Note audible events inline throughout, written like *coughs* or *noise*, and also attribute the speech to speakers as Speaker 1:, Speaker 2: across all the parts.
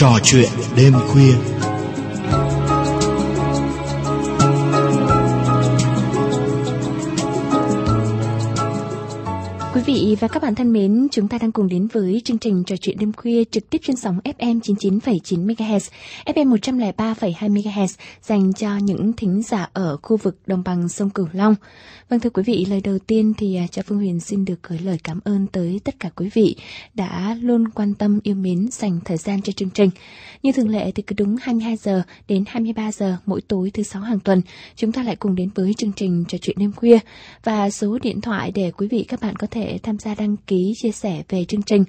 Speaker 1: trò chuyện đêm khuya.
Speaker 2: Và các bạn thân mến, chúng ta đang cùng đến với chương trình trò chuyện đêm khuya trực tiếp trên sóng FM 99,9 MHz, FM 103,2 MHz dành cho những thính giả ở khu vực đồng bằng sông Cửu Long. Vâng thưa quý vị, lời đầu tiên thì à, cho Phương Huyền xin được gửi lời cảm ơn tới tất cả quý vị đã luôn quan tâm yêu mến dành thời gian cho chương trình. Như thường lệ thì cứ đúng 22 giờ đến 23 giờ mỗi tối thứ sáu hàng tuần, chúng ta lại cùng đến với chương trình trò chuyện đêm khuya và số điện thoại để quý vị các bạn có thể tham gia đăng ký chia sẻ về chương trình.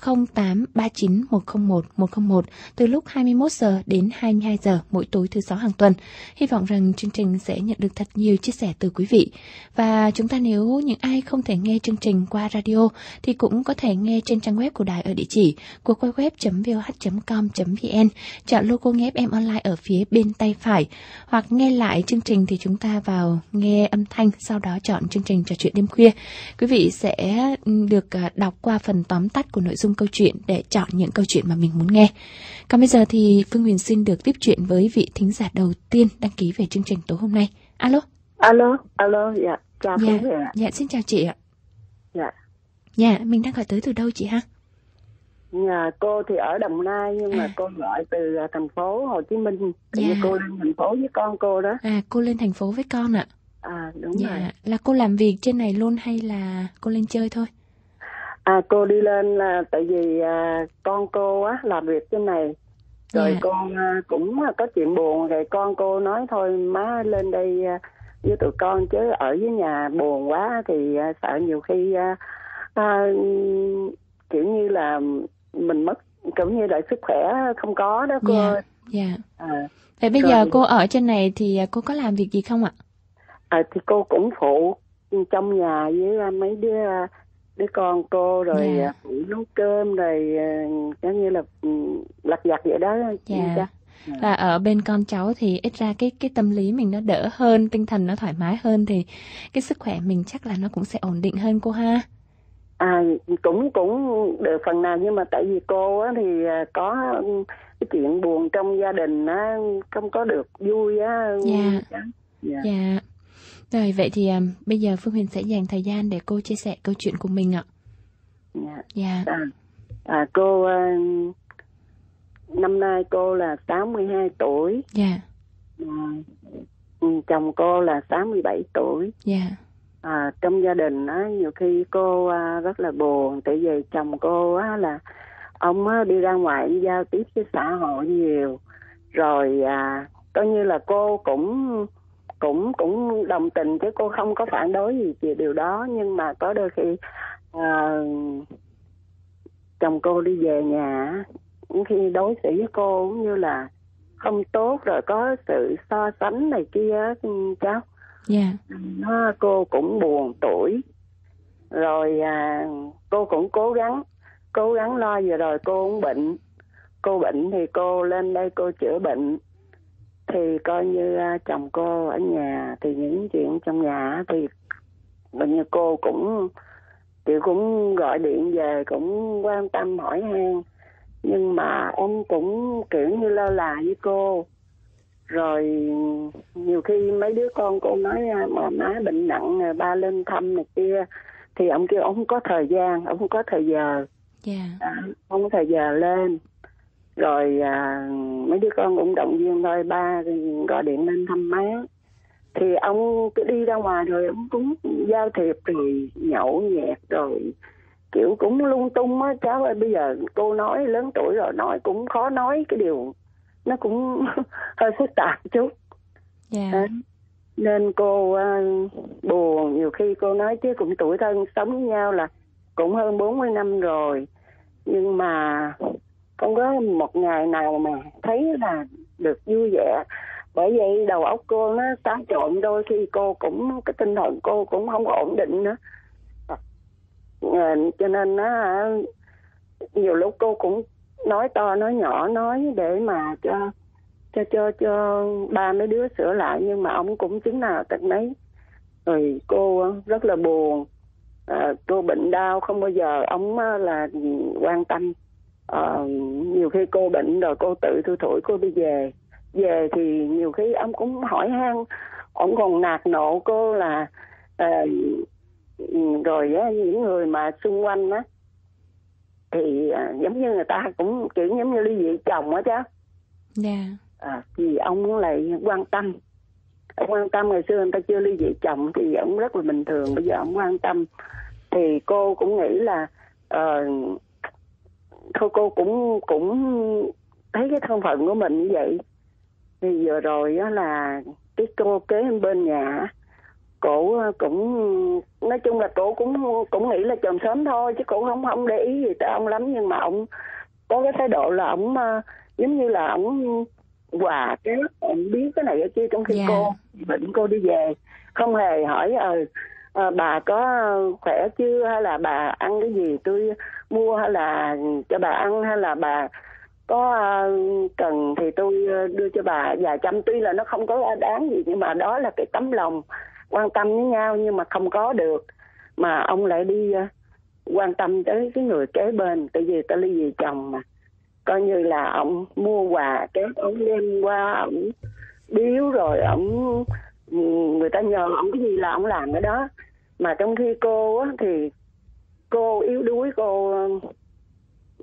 Speaker 2: 0839101101 từ lúc 21 giờ đến 22 giờ mỗi tối thứ sáu hàng tuần. Hy vọng rằng chương trình sẽ nhận được thật nhiều chia sẻ từ quý vị. Và chúng ta nếu những ai không thể nghe chương trình qua radio thì cũng có thể nghe trên trang web của đài ở địa chỉ của www.voh.com.vn chọn logo nghe FM online ở phía bên tay phải hoặc nghe lại chương trình thì chúng ta vào nghe âm thanh, sau đó chọn chương trình trò chuyện đêm khuya. Quý vị sẽ được à, đọc qua phần tóm tắt của nội dung câu chuyện để chọn những câu chuyện mà mình muốn nghe. Còn bây giờ thì Phương Huyền xin được tiếp chuyện với vị thính giả đầu tiên đăng ký về chương trình tối hôm nay. Alo.
Speaker 3: alo alo dạ chào
Speaker 2: Dạ,
Speaker 3: Phương Huyền ạ
Speaker 2: dạ xin chào chị ạ.
Speaker 3: dạ
Speaker 2: Dạ, mình đang gọi tới từ đâu chị ha?
Speaker 3: nhà cô thì ở đồng nai nhưng mà
Speaker 2: À.
Speaker 3: cô gọi từ à, thành phố hồ chí minh
Speaker 2: Dạ.
Speaker 3: cô lên thành phố với con cô đó
Speaker 2: À, cô lên thành phố với con ạ.
Speaker 3: à đúng rồi
Speaker 2: Dạ, là cô làm việc trên này luôn hay là cô lên chơi thôi?
Speaker 3: À cô đi lên là tại vì à, con cô á làm việc trên này rồi
Speaker 2: Dạ.
Speaker 3: con à, cũng có chuyện buồn rồi con cô nói thôi má lên đây à, với tụi con chứ ở với nhà buồn quá thì à, sợ nhiều khi à, à, kiểu như là mình mất kiểu như là sức khỏe không có đó cô
Speaker 2: Dạ,
Speaker 3: ơi.
Speaker 2: dạ.
Speaker 3: à,
Speaker 2: Vậy bây
Speaker 3: Rồi.
Speaker 2: giờ cô ở trên này thì à, cô có làm việc gì không ạ?
Speaker 3: à, thì cô cũng phụ trong nhà với à, mấy đứa đứa con cô rồi
Speaker 2: Dạ.
Speaker 3: à, nấu cơm rồi à, giống như là ừ, lặt vặt vậy đó
Speaker 2: Dạ.
Speaker 3: Dạ.
Speaker 2: Là ở bên con cháu thì ít ra cái cái tâm lý mình nó đỡ hơn, tinh thần nó thoải mái hơn thì cái sức khỏe mình chắc là nó cũng sẽ ổn định hơn cô ha.
Speaker 3: À cũng cũng được phần nào nhưng mà tại vì cô á thì à, có cái chuyện buồn trong gia đình á không có được vui á.
Speaker 2: Dạ.
Speaker 3: Dạ.
Speaker 2: Dạ. Rồi vậy thì à, bây giờ Phương Huyền sẽ dành thời gian để cô chia sẻ câu chuyện của mình ạ.
Speaker 3: Dạ.
Speaker 2: Dạ.
Speaker 3: À, à, cô à, năm nay cô là 62 tuổi,
Speaker 2: Dạ.
Speaker 3: à, ừ, chồng cô là 67 tuổi.
Speaker 2: Dạ.
Speaker 3: À, trong gia đình á nhiều khi cô à, rất là buồn tại vì chồng cô á là ông á, đi ra ngoài giao tiếp với xã hội nhiều rồi à, coi như là cô cũng cũng cũng đồng tình chứ cô không có phản đối gì về điều đó. Nhưng mà có đôi khi à, chồng cô đi về nhà á, khi đối xử với cô cũng như là không tốt rồi có sự so sánh này kia cháu.
Speaker 2: Dạ.
Speaker 3: nó cô cũng buồn tuổi. Rồi à, cô cũng cố gắng cố gắng lo vừa rồi cô cũng bệnh. Cô bệnh thì cô lên đây cô chữa bệnh thì coi như à, chồng cô ở nhà thì những chuyện trong nhà thì bệnh như cô cũng kiểu cũng gọi điện về cũng quan tâm hỏi han. Nhưng mà ông cũng kiểu như lơ là với cô. Rồi nhiều khi mấy đứa con cô nói à, mà má bệnh nặng à, ba lên thăm này kia. Thì ông kêu ông có thời gian ông có thời giờ.
Speaker 2: Dạ.
Speaker 3: à, không có thời giờ lên rồi à, mấy đứa con cũng động viên thôi. Ba gọi điện lên thăm má. Thì ông cứ đi ra ngoài rồi ông cũng giao thiệp rồi nhậu nhẹt rồi kiểu cũng lung tung á. Cháu ơi bây giờ cô nói lớn tuổi rồi nói cũng khó nói. Cái điều nó cũng *laughs* hơi phức tạp chút.
Speaker 2: Dạ.
Speaker 3: Đấy. nên cô à, buồn. Nhiều khi cô nói chứ cũng tuổi thân sống với nhau là cũng hơn 40 năm rồi. Nhưng mà không có một ngày nào mà thấy là được vui vẻ bởi vậy đầu óc cô nó xáo trộn đôi khi cô cũng cái tinh thần cô cũng không có ổn định nữa. Ờ, cho nên nó nhiều lúc cô cũng nói to nói nhỏ nói để mà cho cho cho cho ba mấy đứa sửa lại nhưng mà ông cũng chứng nào tận nấy. Rồi cô rất là buồn. À, cô bệnh đau không bao giờ ông là quan tâm uh, nhiều khi cô bệnh rồi cô tự thư thổi cô đi về. Về thì nhiều khi ông cũng hỏi han ông còn nạt nộ cô là uh, rồi á, những người mà xung quanh á thì uh, giống như người ta cũng kiểu giống như ly dị chồng á chứ.
Speaker 2: Dạ. Yeah.
Speaker 3: à, thì ông lại quan tâm. Ông quan tâm ngày xưa người ta chưa ly dị chồng thì ông rất là bình thường bây giờ ông quan tâm. Thì cô cũng nghĩ là uh, thôi cô cũng cũng thấy cái thân phận của mình như vậy thì vừa rồi đó là cái cô kế bên nhà cổ cũng nói chung là cổ cũng cũng nghĩ là chồng sớm thôi chứ cổ không không để ý gì tới ông lắm nhưng mà ông có cái thái độ là ông uh, giống như là ông quà cái ông biết cái này ở kia trong khi yeah. Dạ. cô bệnh cô đi về không hề hỏi ờ à, bà có khỏe chưa hay là bà ăn cái gì tôi mua hay là cho bà ăn hay là bà có ờ, cần thì tôi ờ, đưa cho bà. Vài trăm tuy là nó không có đáng gì nhưng mà đó là cái tấm lòng quan tâm với nhau nhưng mà không có được. Mà ông lại đi ờ, quan tâm tới cái người kế bên tại vì ta ly dị chồng mà. Coi như là ông mua quà cái ông đem qua ông biếu rồi ông ừ, người ta nhờ ông cái gì là ông làm cái đó. Mà trong khi cô á, thì cô yếu đuối cô ờ,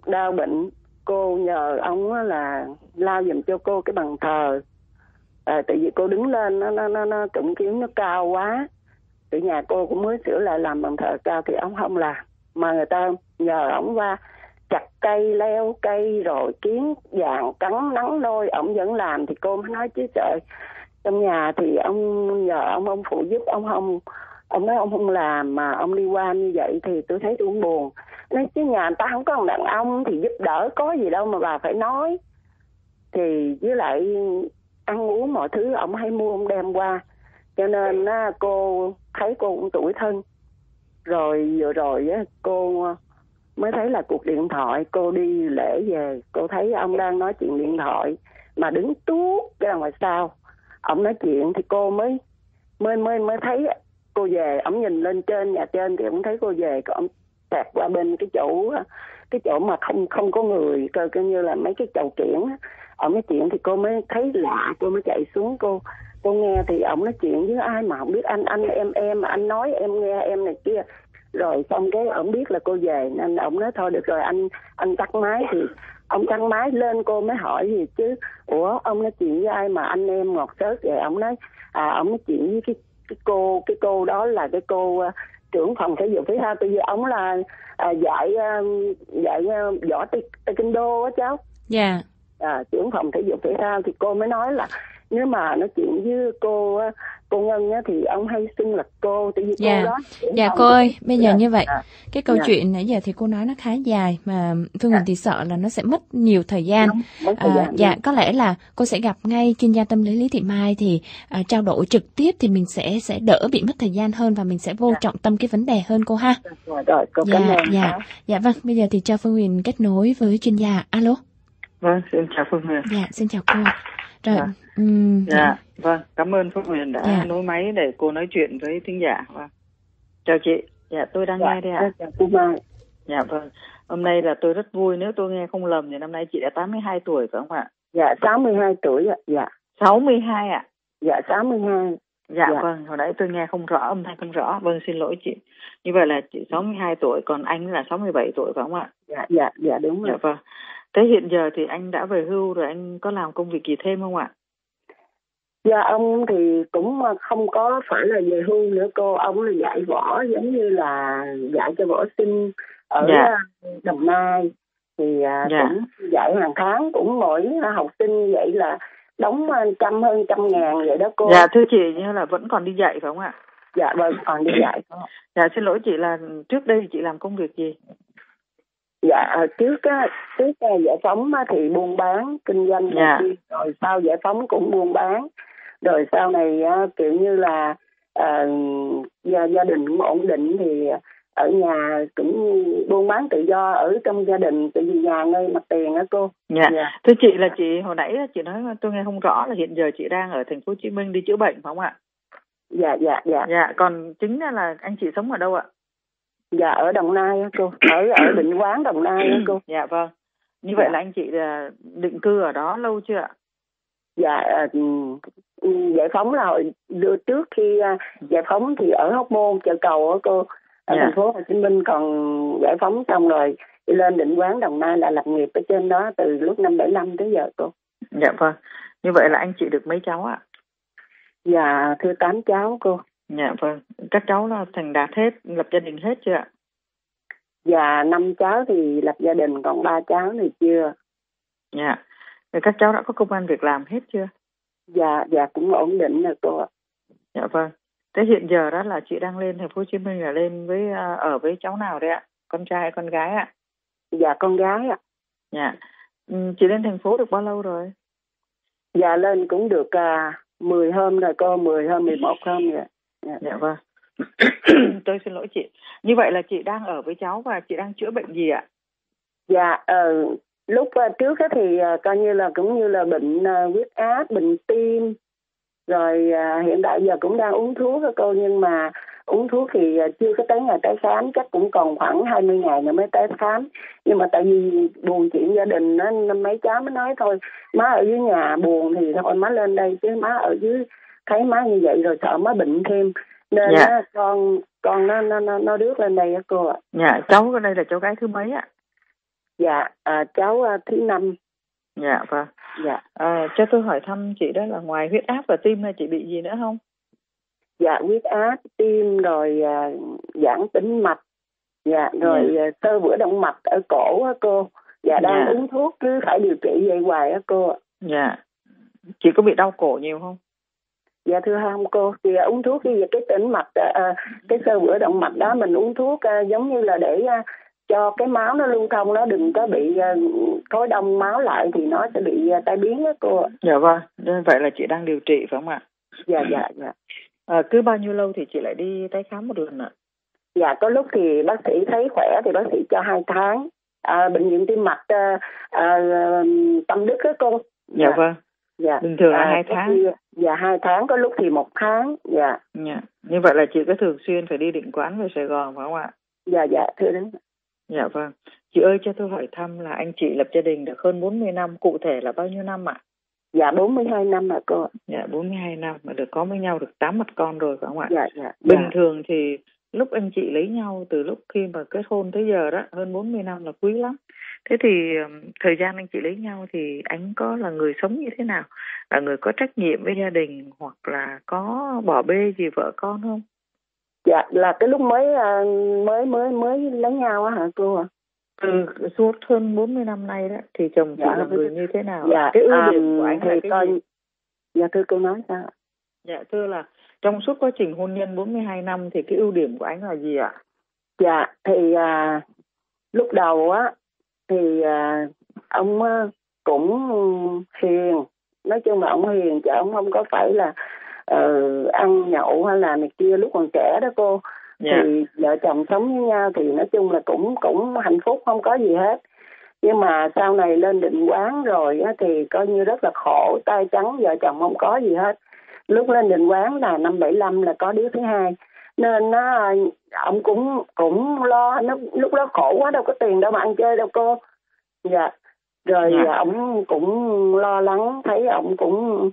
Speaker 3: đau bệnh. Cô nhờ ông là lao giùm cho cô cái bàn thờ. À, tại vì cô đứng lên nó nó nó, nó cũng kiến nó cao quá. Thì nhà cô cũng mới sửa lại làm bàn thờ cao thì ông không làm. Mà người ta nhờ ông qua chặt cây leo cây rồi kiến vàng cắn nắng nôi ông vẫn làm. Thì cô mới nói chứ trời trong nhà thì ông nhờ ông ông phụ giúp ông không ông nói ông không làm mà ông đi qua như vậy thì tôi thấy tôi cũng buồn. Nói chứ nhà người ta không có đàn ông thì giúp đỡ có gì đâu mà bà phải nói. Thì với lại ăn uống mọi thứ ông hay mua ông đem qua. Cho nên á, cô thấy cô cũng tuổi thân. Rồi vừa rồi á, cô mới thấy là cuộc điện thoại cô đi lễ về. Cô thấy ông đang nói chuyện điện thoại mà đứng tuốt ra ngoài sau. Ông nói chuyện thì cô mới mới mới mới thấy cô về ông nhìn lên trên nhà trên thì ông thấy cô về ông tạt qua bên cái chỗ cái chỗ mà không không có người cơ coi như là mấy cái chầu kiển ông nói chuyện thì cô mới thấy lạ cô mới chạy xuống cô cô nghe thì ông nói chuyện với ai mà không biết anh anh em em anh nói em nghe em này kia. Rồi xong cái ông biết là cô về nên ông nói thôi được rồi anh anh tắt máy thì ông tắt máy lên cô mới hỏi gì chứ. Ủa ông nói chuyện với ai mà anh em ngọt sớt, vậy? Ông nói à ông nói chuyện với cái cái cô cái cô đó là cái cô uh, trưởng phòng thể dục thể thao bây giờ ông là à, dạy uh, dạy võ taekwondo á cháu
Speaker 2: dạ yeah.
Speaker 3: à, trưởng phòng thể dục thể thao thì cô mới nói là nếu mà nói chuyện với cô cô Ngân á, thì ông hay xưng là cô tại vì
Speaker 2: dạ.
Speaker 3: cô đó
Speaker 2: dạ cô ơi bây giờ dạ. như vậy à. cái câu dạ. chuyện nãy giờ thì cô nói nó khá dài mà Phương Huyền dạ. thì sợ là nó sẽ mất nhiều thời gian, Đúng, thời à, gian dạ đúng. có lẽ là cô sẽ gặp ngay chuyên gia tâm lý Lý Thị Mai thì à, trao đổi trực tiếp thì mình sẽ sẽ đỡ bị mất thời gian hơn và mình sẽ vô dạ. trọng tâm cái vấn đề hơn cô ha
Speaker 3: rồi, rồi cô
Speaker 2: dạ, cảm ơn dạ dạ vâng bây giờ thì cho Phương Huyền kết nối với chuyên gia alo
Speaker 1: vâng xin chào Phương Huyền
Speaker 2: dạ xin chào cô rồi dạ.
Speaker 1: Um, dạ. dạ vâng cảm ơn Phương Huyền đã dạ. nối máy để cô nói chuyện với thính giả vâng chào chị dạ tôi đang dạ. nghe đây ạ
Speaker 3: dạ, cô Mai
Speaker 1: dạ vâng hôm nay là tôi rất vui nếu tôi nghe không lầm thì năm nay chị đã 82 tuổi phải không ạ
Speaker 3: dạ 62 tuổi ạ dạ
Speaker 1: 62 ạ
Speaker 3: dạ 62
Speaker 1: Dạ, dạ vâng, hồi nãy tôi nghe không rõ, âm thanh không rõ. Vâng, xin lỗi chị. Như vậy là chị 62 tuổi, còn anh là 67 tuổi phải không ạ?
Speaker 3: Dạ, dạ, dạ đúng rồi.
Speaker 1: Dạ vâng. Thế hiện giờ thì anh đã về hưu rồi anh có làm công việc gì thêm không ạ?
Speaker 3: Dạ ông thì cũng không có phải là về hưu nữa cô, ông là dạy võ giống như là dạy cho võ sinh ở dạ. Đồng Nai thì à, dạ. cũng dạy hàng tháng cũng mỗi học sinh vậy là đóng trăm hơn trăm ngàn vậy đó cô.
Speaker 1: Dạ thưa chị như là vẫn còn đi dạy phải không ạ?
Speaker 3: Dạ vâng còn đi dạy. *coughs*
Speaker 1: Dạ xin lỗi chị là trước đây chị làm công việc gì?
Speaker 3: Dạ trước á trước giải phóng thì buôn bán kinh doanh dạ. rồi sau giải phóng cũng buôn bán rồi sau này kiểu như là uh, gia, gia đình cũng ổn định thì ở nhà cũng buôn bán tự do ở trong gia đình tại vì nhà ngay mặt tiền á cô.
Speaker 1: Dạ. dạ. Thưa chị là chị hồi nãy chị nói tôi nghe không rõ là hiện giờ chị đang ở thành phố Hồ Chí Minh đi chữa bệnh phải không ạ?
Speaker 3: Dạ dạ dạ.
Speaker 1: Dạ còn chính là anh chị sống ở đâu ạ?
Speaker 3: Dạ ở đồng nai á cô. Ở ở *coughs* định quán đồng nai á cô.
Speaker 1: Dạ vâng. Như vậy dạ. là anh chị là định cư ở đó lâu chưa ạ?
Speaker 3: Dạ uh, giải phóng là hồi đưa trước khi uh, giải phóng thì ở hóc môn chợ cầu ở cô. Ở dạ. thành phố hồ chí minh còn giải phóng xong rồi đi lên định quán đồng nai là lập nghiệp ở trên đó từ lúc năm bảy năm tới giờ cô.
Speaker 1: Dạ vâng. Như vậy là anh chị được mấy cháu ạ?
Speaker 3: Dạ thưa tám cháu cô
Speaker 1: dạ vâng. Các cháu là thành đạt hết lập gia đình hết chưa ạ?
Speaker 3: Dạ năm cháu thì lập gia đình còn ba cháu thì chưa.
Speaker 1: Dạ. Rồi các cháu đã có công an việc làm hết chưa?
Speaker 3: Dạ dạ cũng ổn định rồi cô ạ.
Speaker 1: Dạ vâng. Thế hiện giờ đó là chị đang lên thành phố hồ chí minh là lên với à, ở với cháu nào đấy ạ? Con trai hay con gái ạ?
Speaker 3: Dạ con gái ạ.
Speaker 1: Dạ. Ừ, chị lên thành phố được bao lâu rồi?
Speaker 3: Dạ lên cũng được à, 10 hôm rồi cô 10 hôm 11 hôm rồi
Speaker 1: dạ, dạ vâng. *clears throat* Tôi xin lỗi chị. Như vậy là chị đang ở với cháu và chị đang chữa bệnh gì ạ?
Speaker 3: Dạ uh, lúc uh, trước thì uh, coi như là cũng như là bệnh uh, huyết áp bệnh tim. Rồi uh, hiện tại giờ cũng đang uống thuốc đó cô nhưng mà uống thuốc thì uh, chưa có tới ngày tới khám. Chắc cũng còn khoảng 20 ngày nữa mới tới khám. Nhưng mà tại vì buồn chuyện gia đình nó mấy cháu mới nói thôi má ở dưới nhà buồn thì thôi má lên đây chứ má ở dưới thấy má như vậy rồi sợ má bệnh thêm. Nên dạ. Đó, con con nó nó nó nó rước lên đây á cô ạ.
Speaker 1: Dạ cháu ở đây là cháu gái thứ mấy ạ?
Speaker 3: Dạ à, cháu à, thứ năm.
Speaker 1: Dạ vâng.
Speaker 3: Dạ.
Speaker 1: À, cho tôi hỏi thăm chị đó là ngoài huyết áp và tim là chị bị gì nữa không?
Speaker 3: Dạ huyết áp tim rồi à, giãn tĩnh mạch. Dạ rồi dạ. À, sơ vữa động mạch ở cổ á cô. Dạ đang dạ. uống thuốc cứ phải điều trị vậy hoài á cô
Speaker 1: dạ. Chị có bị đau cổ nhiều không
Speaker 3: dạ thưa không cô. Thì uống thuốc khi cái tĩnh mạch à, cái sơ vữa động mạch đó mình uống thuốc à, giống như là để à, cho cái máu nó lưu thông nó đừng có bị khối đông máu lại thì nó sẽ bị tai biến đó cô
Speaker 1: dạ vâng. Nên vậy là chị đang điều trị phải không ạ?
Speaker 3: Dạ dạ dạ.
Speaker 1: À, cứ bao nhiêu lâu thì chị lại đi tái khám một lần ạ?
Speaker 3: Dạ có lúc thì bác sĩ thấy khỏe thì bác sĩ cho hai tháng. À, bệnh viện tim mạch à, à, tâm đức đó cô.
Speaker 1: Dạ, dạ. vâng
Speaker 3: dạ.
Speaker 1: Bình thường là à, hai tháng.
Speaker 3: khi, dạ hai tháng có lúc thì một tháng. Dạ.
Speaker 1: Dạ. Như vậy là chị có thường xuyên phải đi định quán về sài gòn phải không ạ?
Speaker 3: Dạ dạ thưa đúng
Speaker 1: dạ vâng. Chị ơi cho tôi hỏi thăm là anh chị lập gia đình được hơn 40 năm cụ thể là bao nhiêu năm ạ?
Speaker 3: Dạ 42 năm ạ cô
Speaker 1: dạ 42 năm mà được có với nhau được 8 mặt con rồi phải không ạ?
Speaker 3: Dạ dạ.
Speaker 1: Bình
Speaker 3: dạ.
Speaker 1: thường thì lúc anh chị lấy nhau từ lúc khi mà kết hôn tới giờ đó hơn 40 năm là quý lắm thế thì thời gian anh chị lấy nhau thì anh có là người sống như thế nào? Là người có trách nhiệm với gia đình hoặc là có bỏ bê gì vợ con không?
Speaker 3: Dạ là cái lúc mới à, mới mới mới lấy nhau á hả cô ạ?
Speaker 1: Từ suốt hơn 40 năm nay đó thì chồng chị dạ, là người như thế nào?
Speaker 3: dạ,
Speaker 1: cái ưu um, điểm của anh là cái
Speaker 3: coi,
Speaker 1: gì?
Speaker 3: Dạ thưa cô nói sao
Speaker 1: dạ thưa là trong suốt quá trình hôn nhân 42 năm thì cái ưu điểm của anh là gì ạ?
Speaker 3: Dạ thì à, lúc đầu á thì à, ông cũng hiền. Nói chung là ông hiền chứ ông không có phải là uh, ăn nhậu hay là này kia lúc còn trẻ đó cô. Yeah. thì vợ chồng sống với nhau thì nói chung là cũng cũng hạnh phúc không có gì hết. Nhưng mà sau này lên định quán rồi á, thì coi như rất là khổ tay trắng vợ chồng không có gì hết. Lúc lên định quán là năm 75 là có đứa thứ hai nên nó ông cũng cũng lo nó lúc đó khổ quá đâu có tiền đâu mà ăn chơi đâu cô dạ rồi dạ. ông cũng lo lắng thấy ông cũng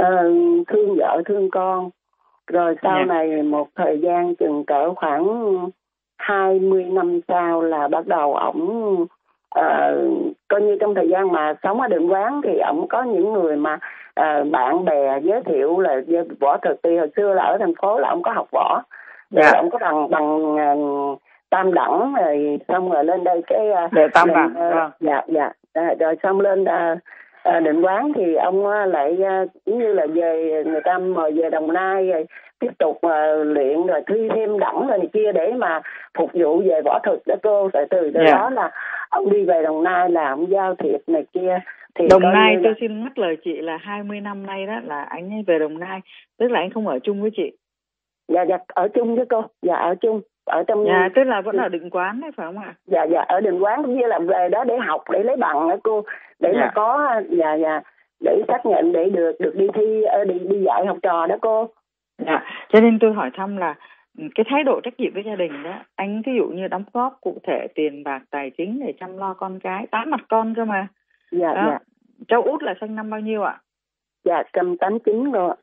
Speaker 3: uh, thương vợ thương con rồi sau. Dạ. này một thời gian chừng cỡ khoảng 20 năm sau là bắt đầu ổng uh, coi như trong thời gian mà sống ở đường quán thì ổng có những người mà uh, bạn bè giới thiệu là võ thực thì hồi xưa là ở thành phố là ông có học võ rồi. Dạ. ông có bằng bằng uh, tam đẳng rồi xong rồi lên đây cái
Speaker 1: để tam đẳng uh,
Speaker 3: vâng. dạ dạ rồi xong lên uh, à, định quán thì ông lại cũng như là về người ta mời về đồng nai rồi tiếp tục uh, luyện rồi thi thêm đẳng rồi này kia để mà phục vụ về võ thuật đó cô rồi từ yeah. Dạ. đó là ông đi về đồng nai là ông giao thiệp này kia
Speaker 1: thì đồng nai tôi là... xin ngắt lời chị là 20 năm nay đó là anh ấy về đồng nai tức là anh không ở chung với chị
Speaker 3: dạ dạ ở chung với cô dạ ở chung ở trong
Speaker 1: dạ tức là vẫn ở định quán đấy phải không ạ
Speaker 3: dạ dạ ở định quán cũng như là về đó để học để lấy bằng đó cô để dạ. mà có dạ dạ để xác nhận để được được đi thi đi đi dạy học trò đó cô
Speaker 1: dạ. Cho nên tôi hỏi thăm là cái thái độ trách nhiệm với gia đình đó anh ví dụ như đóng góp cụ thể tiền bạc tài chính để chăm lo con cái tám mặt con cơ mà.
Speaker 3: Dạ
Speaker 1: đó.
Speaker 3: dạ.
Speaker 1: Cháu út là sinh năm bao nhiêu ạ?
Speaker 3: Dạ trăm tám chín rồi ạ.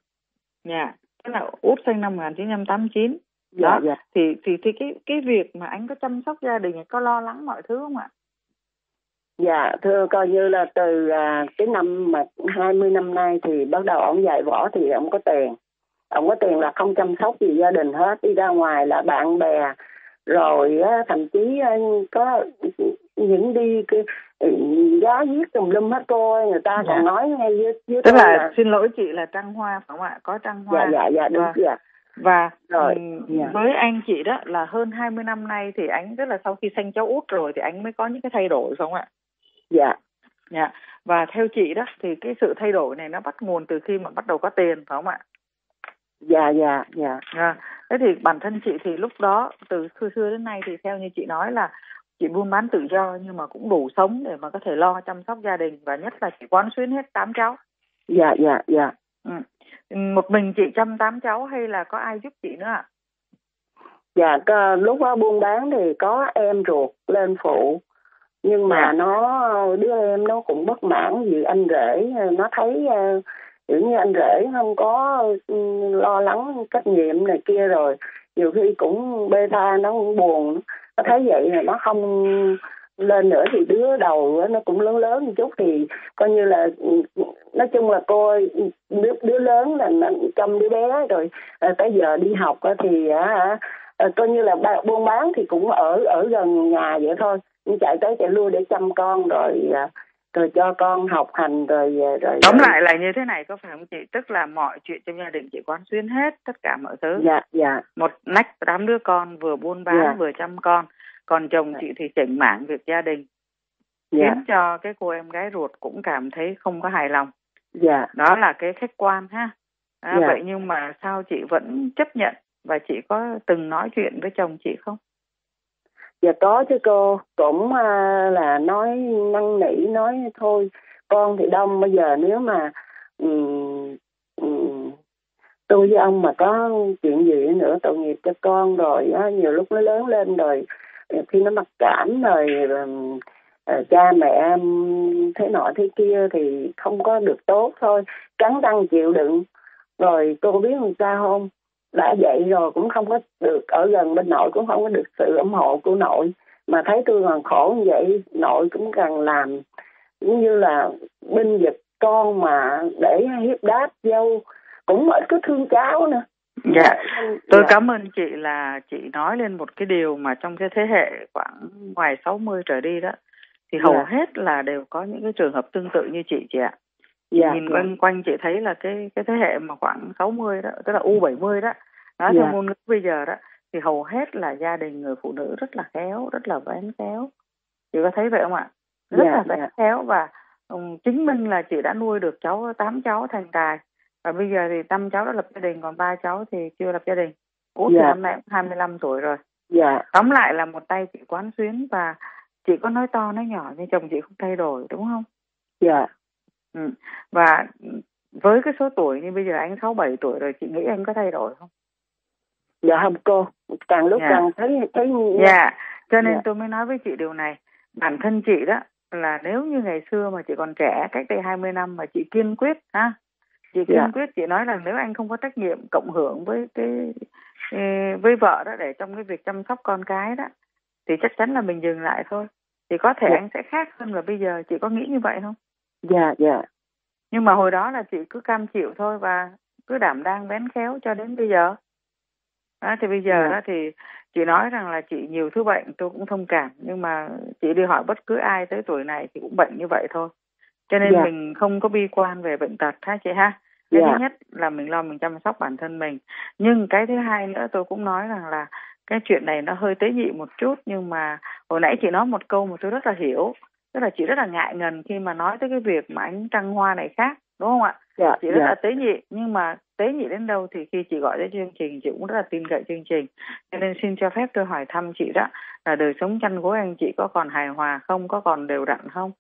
Speaker 1: dạ. Tức là út sinh năm 1989
Speaker 3: dạ
Speaker 1: đó.
Speaker 3: dạ.
Speaker 1: Thì thì thì cái cái việc mà anh có chăm sóc gia đình có lo lắng mọi thứ không ạ?
Speaker 3: Dạ thưa coi như là từ à, cái năm mà 20 năm nay thì bắt đầu ông dạy võ thì ông có tiền ông có tiền là không chăm sóc gì gia đình hết đi ra ngoài là bạn bè rồi á, thậm chí có những đi cái ừ, giá giết tùm lum hết cô ơi người ta
Speaker 1: Dạ.
Speaker 3: còn nói ngay dưới dưới
Speaker 1: tức
Speaker 3: tôi
Speaker 1: là xin lỗi chị là trăng hoa phải không ạ? Có trăng hoa.
Speaker 3: dạ dạ dạ đúng
Speaker 1: Và-
Speaker 3: dạ.
Speaker 1: Và
Speaker 3: Rồi,
Speaker 1: ừm,
Speaker 3: dạ.
Speaker 1: với anh chị đó là hơn 20 năm nay thì anh rất là sau khi sinh cháu út rồi thì anh mới có những cái thay đổi phải không ạ?
Speaker 3: Dạ.
Speaker 1: Dạ. Và theo chị đó thì cái sự thay đổi này nó bắt nguồn từ khi mà bắt đầu có tiền phải không ạ
Speaker 3: dạ dạ dạ
Speaker 1: à, thế thì bản thân chị thì lúc đó từ xưa xưa đến nay thì theo như chị nói là chị buôn bán tự do nhưng mà cũng đủ sống để mà có thể lo chăm sóc gia đình và nhất là chị quán xuyến hết tám cháu
Speaker 3: dạ dạ dạ
Speaker 1: ừ. một mình chị chăm tám cháu hay là có ai giúp chị nữa ạ
Speaker 3: Dạ, có, lúc đó buôn bán thì có em ruột lên phụ. Nhưng mà
Speaker 1: Dạ.
Speaker 3: nó, đứa em nó cũng bất mãn vì anh rể, nó thấy ờ, kiểu như anh rể không có ừ, lo lắng trách nhiệm này kia rồi. Nhiều khi cũng bê tha, nó cũng buồn. Nó thấy vậy là nó không lên nữa thì đứa đầu nó cũng lớn lớn một chút thì coi như là ừ, nói chung là cô đứa, đứa lớn là nó chăm đứa bé rồi tới giờ đi học thì ờ, coi như là buôn bán thì cũng ở ở gần nhà vậy thôi nhưng chạy tới chạy lui để chăm con rồi à, rồi cho con học hành rồi à, rồi
Speaker 1: tóm
Speaker 3: rồi-
Speaker 1: lại là như thế này có phải không chị? Tức là mọi chuyện trong gia đình chị quán xuyến hết tất cả mọi thứ.
Speaker 3: Dạ dạ.
Speaker 1: Một nách tám đứa con vừa buôn bán
Speaker 3: Dạ.
Speaker 1: vừa chăm con còn chồng
Speaker 3: Dạ.
Speaker 1: chị thì chỉnh mảng việc gia đình.
Speaker 3: Dạ.
Speaker 1: Khiến cho cái cô em gái ruột cũng cảm thấy không có hài lòng.
Speaker 3: Dạ.
Speaker 1: Đó là cái khách quan ha. À,
Speaker 3: Dạ.
Speaker 1: vậy nhưng mà sao chị vẫn chấp nhận và chị có từng nói chuyện với chồng chị không
Speaker 3: dạ có chứ cô. Cũng à, là nói năn nỉ nói thôi. Con thì đông bây giờ nếu mà um, um, tôi với ông mà có chuyện gì nữa tội nghiệp cho con rồi á nhiều lúc nó lớn lên rồi khi nó mặc cảm rồi um, cha mẹ em thế nọ thế kia thì không có được tốt thôi. Cắn răng chịu đựng. Rồi cô biết làm sao không? Đã vậy rồi cũng không có được ở gần bên nội cũng không có được sự ủng hộ của nội mà thấy tôi còn khổ như vậy nội cũng cần làm cũng như là binh vực con mà để hiếp đáp dâu cũng ít có thương cháu nữa
Speaker 1: Dạ, tôi
Speaker 3: Dạ.
Speaker 1: cảm ơn chị là chị nói lên một cái điều mà trong cái thế hệ khoảng ngoài 60 trở đi đó thì hầu
Speaker 3: Dạ.
Speaker 1: hết là đều có những cái trường hợp tương tự như chị chị ạ.
Speaker 3: Dạ,
Speaker 1: Nhìn
Speaker 3: dạ.
Speaker 1: quanh quanh chị thấy là cái cái thế hệ mà khoảng 60 đó, tức là U70 đó, nói theo
Speaker 3: Dạ.
Speaker 1: ngôn ngữ bây giờ đó thì hầu hết là gia đình người phụ nữ rất là khéo, rất là bén khéo. Chị có thấy vậy không ạ? Rất
Speaker 3: Dạ,
Speaker 1: là bén
Speaker 3: dạ.
Speaker 1: khéo và um, chứng minh là chị đã nuôi được cháu tám cháu thành tài và bây giờ thì năm cháu đã lập gia đình còn ba cháu thì chưa lập gia đình út thì
Speaker 3: Dạ.
Speaker 1: năm nay cũng 25 tuổi rồi
Speaker 3: dạ
Speaker 1: tóm lại là một tay chị quán xuyến và chị có nói to nói nhỏ nhưng chồng chị không thay đổi đúng không
Speaker 3: dạ
Speaker 1: ừ. và với cái số tuổi như bây giờ anh sáu bảy tuổi rồi chị nghĩ anh có thay đổi không
Speaker 3: dạ không cô càng lúc
Speaker 1: Dạ.
Speaker 3: càng thấy thấy
Speaker 1: dạ cho nên
Speaker 3: Dạ.
Speaker 1: tôi mới nói với chị điều này bản thân chị đó là nếu như ngày xưa mà chị còn trẻ cách đây 20 năm mà chị kiên quyết ha chị kiên
Speaker 3: Dạ.
Speaker 1: quyết chị nói là nếu anh không có trách nhiệm cộng hưởng với cái ê, với vợ đó để trong cái việc chăm sóc con cái đó thì chắc chắn là mình dừng lại thôi thì có thể
Speaker 3: Dạ.
Speaker 1: anh sẽ khác hơn là bây giờ chị có nghĩ như vậy không
Speaker 3: dạ dạ.
Speaker 1: Nhưng mà hồi đó là chị cứ cam chịu thôi và cứ đảm đang bén khéo cho đến bây giờ. Đó, thì bây giờ
Speaker 3: Dạ.
Speaker 1: đó thì chị nói rằng là chị nhiều thứ bệnh tôi cũng thông cảm. Nhưng mà chị đi hỏi bất cứ ai tới tuổi này thì cũng bệnh như vậy thôi. Cho nên
Speaker 3: Dạ.
Speaker 1: mình không có bi quan về bệnh tật ha chị ha? Cái
Speaker 3: Dạ.
Speaker 1: thứ nhất là mình lo mình chăm sóc bản thân mình. Nhưng cái thứ hai nữa tôi cũng nói rằng là cái chuyện này nó hơi tế nhị một chút nhưng mà hồi nãy chị nói một câu mà tôi rất là hiểu tức là chị rất là ngại ngần khi mà nói tới cái việc mà ánh trăng hoa này khác đúng không ạ?
Speaker 3: Dạ
Speaker 1: chị rất
Speaker 3: dạ.
Speaker 1: là tế nhị nhưng mà tế nhị đến đâu thì khi chị gọi tới chương trình chị cũng rất là tin cậy chương trình. Cho nên xin cho phép tôi hỏi thăm chị đó là đời sống chăn gối anh chị có còn hài hòa không có còn đều đặn không?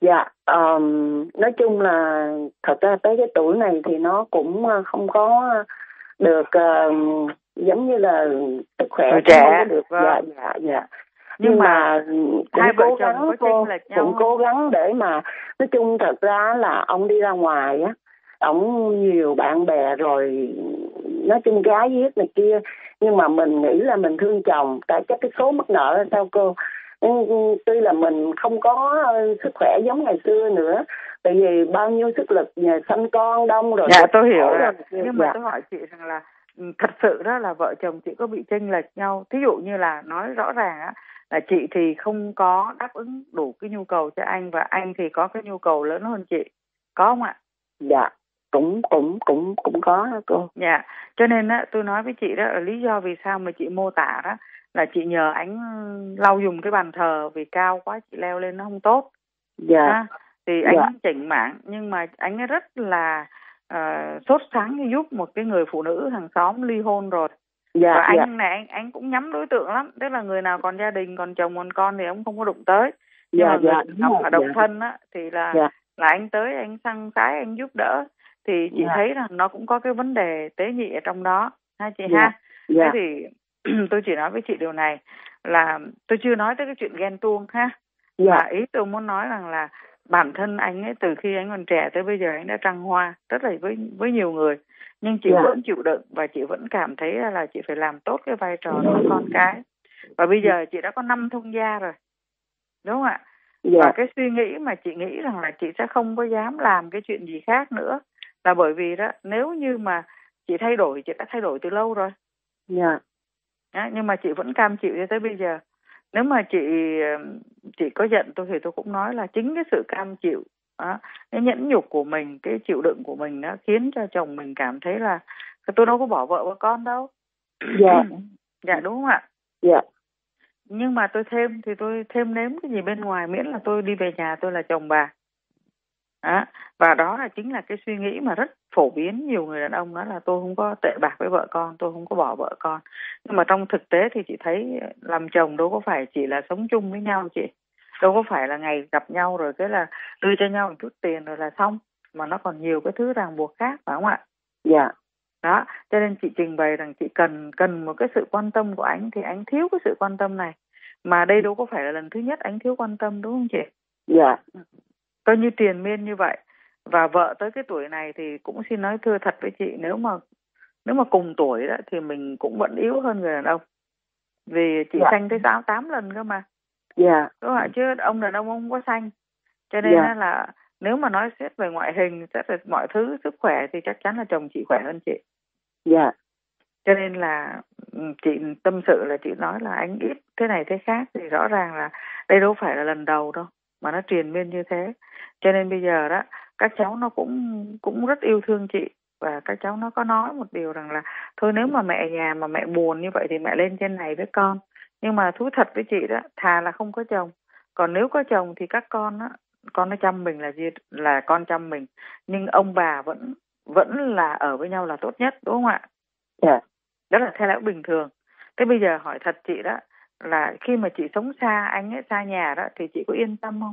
Speaker 3: Dạ, ờm, nói chung là thật ra tới cái tuổi này thì nó cũng ờ, không có được ờm, giống như là sức khỏe
Speaker 1: trẻ,
Speaker 3: không có được
Speaker 1: vâng.
Speaker 3: dạ dạ dạ
Speaker 1: Nhưng mà
Speaker 3: mà,
Speaker 1: hai vợ
Speaker 3: cố
Speaker 1: chồng
Speaker 3: gắng
Speaker 1: có
Speaker 3: cô cũng
Speaker 1: không?
Speaker 3: cố gắng để mà nói chung thật ra là ông đi ra ngoài á ông nhiều bạn bè rồi nói chung gái giết này kia nhưng mà mình nghĩ là mình thương chồng tại chắc cái số mắc nợ sao cô tuy là mình không có ờ, sức khỏe giống ngày xưa nữa tại vì bao nhiêu sức lực nhờ sanh con đông rồi
Speaker 1: dạ tôi hiểu rồi nhưng mà
Speaker 3: Dạ.
Speaker 1: tôi hỏi chị rằng là thật sự đó là vợ chồng chị có bị chênh lệch nhau. Thí dụ như là nói rõ ràng á là chị thì không có đáp ứng đủ cái nhu cầu cho anh và anh thì có cái nhu cầu lớn hơn chị. Có không ạ?
Speaker 3: Dạ cũng cũng cũng cũng có đó cô.
Speaker 1: Dạ cho nên á tôi nói với chị đó là lý do vì sao mà chị mô tả đó là chị nhờ anh lau dùng cái bàn thờ vì cao quá chị leo lên nó không tốt.
Speaker 3: Dạ.
Speaker 1: Ha. thì anh
Speaker 3: Dạ.
Speaker 1: chỉnh mạng nhưng mà anh ấy rất là uh, sốt sáng giúp một cái người phụ nữ hàng xóm ly hôn rồi.
Speaker 3: Dạ
Speaker 1: và anh
Speaker 3: dạ.
Speaker 1: này anh anh cũng nhắm đối tượng lắm. Tức là người nào còn gia đình còn chồng còn con thì ông không có đụng tới. Nhưng
Speaker 3: dạ
Speaker 1: mà người
Speaker 3: dạ
Speaker 1: mà
Speaker 3: rồi,
Speaker 1: độc
Speaker 3: dạ.
Speaker 1: thân á thì là
Speaker 3: Dạ.
Speaker 1: là anh tới anh săn sái anh giúp đỡ. Thì chị
Speaker 3: Dạ.
Speaker 1: thấy rằng nó cũng có cái vấn đề tế nhị ở trong đó. Ha chị
Speaker 3: Dạ.
Speaker 1: ha?
Speaker 3: dạ.
Speaker 1: Thế thì *clears throat* tôi chỉ nói với chị điều này là tôi chưa nói tới cái chuyện ghen tuông ha.
Speaker 3: Dạ.
Speaker 1: Mà ý tôi muốn nói rằng là bản thân anh ấy từ khi anh còn trẻ tới bây giờ anh đã trăng hoa rất là với với nhiều người. Nhưng chị
Speaker 3: Dạ.
Speaker 1: vẫn chịu đựng và chị vẫn cảm thấy là chị phải làm tốt cái vai trò nuôi con cái. Và bây giờ chị đã có năm thông gia rồi đúng không ạ?
Speaker 3: Dạ.
Speaker 1: Và cái suy nghĩ mà chị nghĩ rằng là chị sẽ không có dám làm cái chuyện gì khác nữa là bởi vì đó nếu như mà chị thay đổi chị đã thay đổi từ lâu rồi.
Speaker 3: Dạ.
Speaker 1: Đó, nhưng mà chị vẫn cam chịu cho tới bây giờ nếu mà chị chị có giận tôi thì tôi cũng nói là chính cái sự cam chịu đó, cái nhẫn nhục của mình cái chịu đựng của mình nó khiến cho chồng mình cảm thấy là tôi đâu có bỏ vợ và con đâu.
Speaker 3: Dạ. *clears throat*
Speaker 1: dạ đúng không ạ?
Speaker 3: Dạ.
Speaker 1: Nhưng mà tôi thêm thì tôi thêm nếm cái gì bên ngoài miễn là tôi đi về nhà tôi là chồng bà đó. và đó là chính là cái suy nghĩ mà rất phổ biến. Nhiều người đàn ông nói là tôi không có tệ bạc với vợ con tôi không có bỏ vợ con. Nhưng mà trong thực tế thì chị thấy làm chồng đâu có phải chỉ là sống chung với nhau chị. Đâu có phải là ngày gặp nhau rồi cái là đưa cho nhau một chút tiền rồi là xong mà nó còn nhiều cái thứ ràng buộc khác phải không ạ?
Speaker 3: Dạ.
Speaker 1: Đó cho nên chị trình bày rằng chị cần cần một cái sự quan tâm của anh thì anh thiếu cái sự quan tâm này. Mà đây đâu có phải là lần thứ nhất anh thiếu quan tâm đúng không chị?
Speaker 3: Dạ
Speaker 1: coi như tiền miên như vậy. Và vợ tới cái tuổi này thì cũng xin nói thưa thật với chị nếu mà nếu mà cùng tuổi đó thì mình cũng vẫn yếu hơn người đàn ông. Vì chị
Speaker 3: Dạ.
Speaker 1: sanh tới tám tám lần cơ mà.
Speaker 3: Dạ.
Speaker 1: Đúng không ạ chứ? Ông đàn ông không có sanh. Cho nên
Speaker 3: Dạ.
Speaker 1: là nếu mà nói xét về ngoại hình xét về mọi thứ sức khỏe thì chắc chắn là chồng chị khỏe hơn chị.
Speaker 3: Dạ.
Speaker 1: Cho nên là ừ, chị tâm sự là chị nói là anh ít thế này thế khác thì rõ ràng là đây đâu phải là lần đầu đâu mà nó truyền miên như thế cho nên bây giờ đó các cháu nó cũng cũng rất yêu thương chị. Và các cháu nó có nói một điều rằng là thôi nếu mà mẹ nhà mà mẹ buồn như vậy thì mẹ lên trên này với con. Nhưng mà thú thật với chị đó thà là không có chồng. Còn nếu có chồng thì các con á con nó chăm mình là gì? Là con chăm mình. Nhưng ông bà vẫn vẫn là ở với nhau là tốt nhất đúng không ạ?
Speaker 3: Dạ.
Speaker 1: Đó là theo lẽ bình thường. Thế bây giờ hỏi thật chị đó là khi mà chị sống xa anh ấy xa nhà đó thì chị có yên tâm không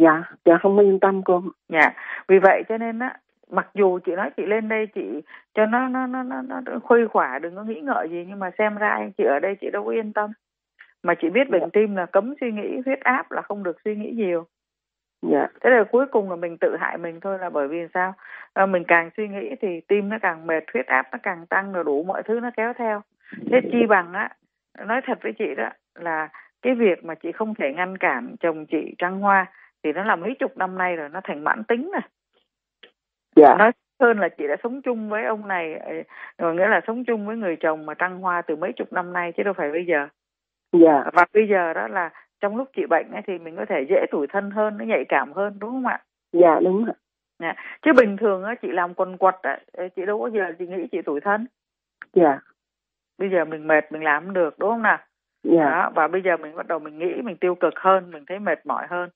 Speaker 3: dạ dạ không yên tâm cô.
Speaker 1: Nhà vì vậy cho nên á mặc dù chị nói chị lên đây chị cho nó nó nó nó, nó khuây khỏa đừng có nghĩ ngợi gì nhưng mà xem ra anh chị ở đây chị đâu có yên tâm. Mà chị biết bệnh tim là cấm suy nghĩ huyết áp là không được suy nghĩ nhiều.
Speaker 3: Dạ.
Speaker 1: Thế là cuối cùng là mình tự hại mình thôi là bởi vì sao? À, mình càng suy nghĩ thì tim nó càng mệt huyết áp nó càng tăng rồi đủ mọi thứ nó kéo theo. Thế chi bằng á nói thật với chị đó là cái việc mà chị không thể ngăn cản chồng chị trăng hoa thì nó là mấy chục năm nay rồi nó thành mãn tính rồi
Speaker 3: dạ.
Speaker 1: Nói hơn là chị đã sống chung với ông này ờ, rồi nghĩa là sống chung với người chồng mà trăng hoa từ mấy chục năm nay chứ đâu phải bây giờ.
Speaker 3: Dạ.
Speaker 1: Và bây giờ đó là trong lúc chị bệnh ấy, thì mình có thể dễ tủi thân hơn nó nhạy cảm hơn đúng không ạ?
Speaker 3: Dạ đúng rồi
Speaker 1: Nè, chứ bình thường á chị làm quần quật á chị đâu có giờ chị nghĩ chị tủi thân.
Speaker 3: Dạ.
Speaker 1: Bây giờ mình mệt mình làm không được đúng không nào?
Speaker 3: Dạ.
Speaker 1: Đó và bây giờ mình bắt đầu mình nghĩ mình tiêu cực hơn mình thấy mệt mỏi hơn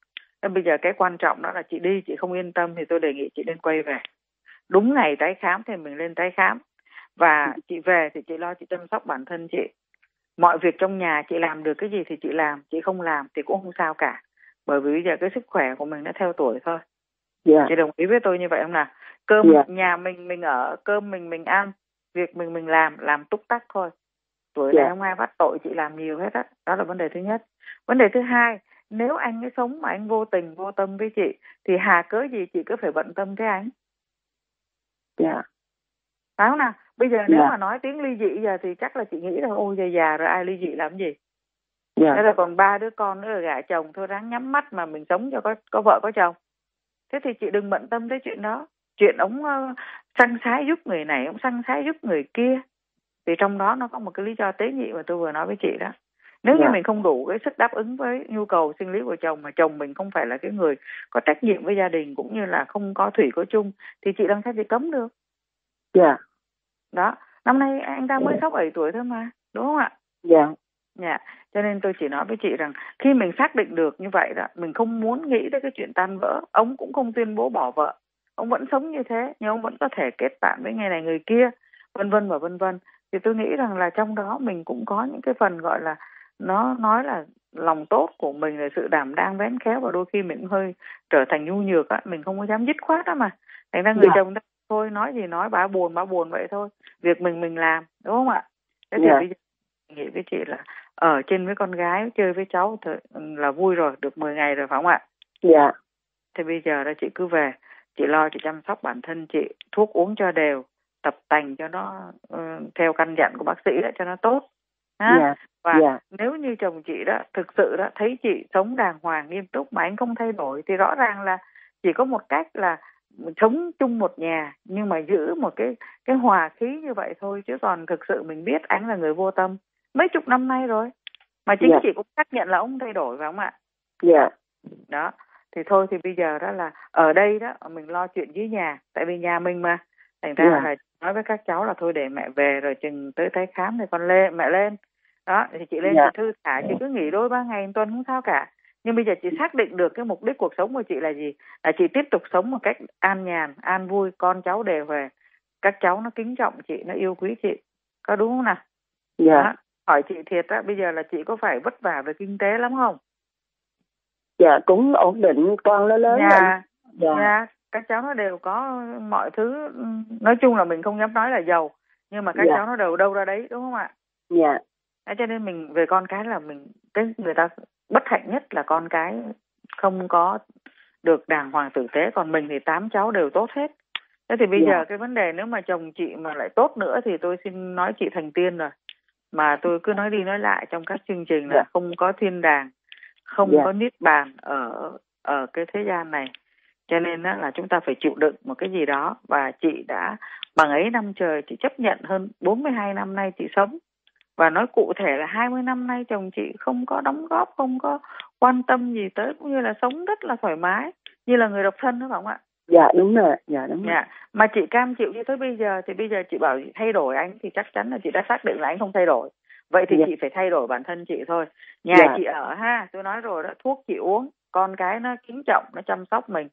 Speaker 1: bây giờ cái quan trọng đó là chị đi chị không yên tâm thì tôi đề nghị chị nên quay về. Đúng ngày tái khám thì mình lên tái khám. Và chị về thì chị lo chị chăm sóc bản thân chị. Mọi việc trong nhà chị làm được cái gì thì chị làm chị không làm thì cũng không sao cả. Bởi vì bây giờ cái sức khỏe của mình nó theo tuổi thôi.
Speaker 3: Dạ.
Speaker 1: Chị đồng ý với tôi như vậy không nào? Cơm
Speaker 3: Dạ.
Speaker 1: nhà mình mình ở cơm mình mình ăn việc mình mình làm làm túc tắc thôi. Tuổi
Speaker 3: Dạ.
Speaker 1: này không ai bắt tội chị làm nhiều hết á. Đó là vấn đề thứ nhất. Vấn đề thứ hai nếu anh ấy sống mà anh vô tình vô tâm với chị thì hà cớ gì chị cứ phải bận tâm tới anh?
Speaker 3: Dạ.
Speaker 1: Phải không nào? Bây giờ nếu
Speaker 3: Dạ.
Speaker 1: mà nói tiếng ly dị giờ thì chắc là chị nghĩ là ôi giờ già rồi ai ly dị làm gì?
Speaker 3: Dạ.
Speaker 1: Thế là còn ba đứa con nữa là gả chồng thôi ráng nhắm mắt mà mình sống cho có có vợ có chồng. Thế thì chị đừng bận tâm tới chuyện đó. Chuyện ông uh, săn sái giúp người này ông săn sái giúp người kia. Thì trong đó nó có một cái lý do tế nhị mà tôi vừa nói với chị đó nếu như
Speaker 3: Dạ.
Speaker 1: mình không đủ cái sức đáp ứng với nhu cầu sinh lý của chồng mà chồng mình không phải là cái người có trách nhiệm với gia đình cũng như là không có thủy có chung thì chị làm sao chị cấm được
Speaker 3: dạ
Speaker 1: đó năm nay anh ta mới sáu bảy tuổi thôi mà đúng không ạ
Speaker 3: dạ
Speaker 1: Dạ, cho nên tôi chỉ nói với chị rằng khi mình xác định được như vậy đó, mình không muốn nghĩ tới cái chuyện tan vỡ. Ông cũng không tuyên bố bỏ vợ, ông vẫn sống như thế, nhưng ông vẫn có thể kết bạn với người này người kia, vân vân và vân vân. Thì tôi nghĩ rằng là trong đó mình cũng có những cái phần gọi là nó nói là lòng tốt của mình là sự đảm đang bén khéo và đôi khi mình cũng hơi trở thành nhu nhược á, mình không có dám dứt khoát đó mà. Thành ra người
Speaker 3: Dạ.
Speaker 1: chồng ta thôi nói gì nói bà buồn bà buồn vậy thôi, việc mình mình làm, đúng không ạ? Thế thì
Speaker 3: Dạ.
Speaker 1: bây giờ nghĩ với chị là ở trên với con gái chơi với cháu thì là vui rồi được 10 ngày rồi phải không ạ
Speaker 3: dạ
Speaker 1: thì bây giờ là chị cứ về chị lo chị chăm sóc bản thân chị thuốc uống cho đều tập tành cho nó ừ, theo căn dặn của bác sĩ đó cho nó tốt ha?
Speaker 3: Dạ
Speaker 1: và
Speaker 3: dạ.
Speaker 1: nếu như chồng chị đó thực sự đó thấy chị sống đàng hoàng nghiêm túc mà anh không thay đổi thì rõ ràng là chỉ có một cách là sống chung một nhà nhưng mà giữ một cái cái hòa khí như vậy thôi. Chứ còn thực sự mình biết anh là người vô tâm. Mấy chục năm nay rồi mà chính
Speaker 3: Dạ.
Speaker 1: chị cũng xác nhận là ông thay đổi phải không ạ?
Speaker 3: Dạ.
Speaker 1: Đó thì thôi thì bây giờ đó là ở đây đó mình lo chuyện dưới nhà. Tại vì nhà mình mà. Thành ra
Speaker 3: Dạ.
Speaker 1: là nói với các cháu là thôi để mẹ về rồi chừng tới tái khám thì con lên mẹ lên đó thì chị lên
Speaker 3: Dạ.
Speaker 1: chị thư thả chị cứ nghỉ đôi ba ngày tuần không sao cả. Nhưng bây giờ chị xác định được cái mục đích cuộc sống của chị là gì? Là chị tiếp tục sống một cách an nhàn an vui con cháu đều về. Các cháu nó kính trọng chị nó yêu quý chị. Có đúng không nào?
Speaker 3: Dạ.
Speaker 1: Đó. hỏi chị thiệt á bây giờ là chị có phải vất vả về kinh tế lắm không?
Speaker 3: Dạ cũng ổn định con nó lớn rồi
Speaker 1: nhà
Speaker 3: dạ.
Speaker 1: nhà các cháu nó đều có mọi thứ. Nói chung là mình không dám nói là giàu nhưng mà các
Speaker 3: Dạ.
Speaker 1: cháu nó đều đâu ra đấy đúng không ạ?
Speaker 3: Dạ
Speaker 1: Thế cho nên mình về con cái là mình cái người ta bất hạnh nhất là con cái không có được đàng hoàng tử tế còn mình thì tám cháu đều tốt hết thế thì bây
Speaker 3: Dạ.
Speaker 1: giờ cái vấn đề nếu mà chồng chị mà lại tốt nữa thì tôi xin nói chị thành tiên rồi mà tôi cứ nói đi nói lại trong các chương trình là
Speaker 3: Dạ.
Speaker 1: không có thiên đàng không
Speaker 3: Dạ.
Speaker 1: có niết bàn ở ở cái thế gian này cho nên là chúng ta phải chịu đựng một cái gì đó và chị đã bằng ấy năm trời chị chấp nhận hơn 42 năm nay chị sống và nói cụ thể là 20 năm nay chồng chị không có đóng góp không có quan tâm gì tới cũng như là sống rất là thoải mái như là người độc thân phải không ạ?
Speaker 3: Dạ đúng rồi dạ đúng rồi.
Speaker 1: Dạ. Mà chị cam chịu như tới bây giờ thì bây giờ chị bảo thay đổi anh thì chắc chắn là chị đã xác định là anh không thay đổi. Vậy thì
Speaker 3: Dạ.
Speaker 1: chị phải thay đổi bản thân chị thôi. Nhà
Speaker 3: Dạ.
Speaker 1: chị ở ha tôi nói rồi đó thuốc chị uống con cái nó kính trọng nó chăm sóc mình.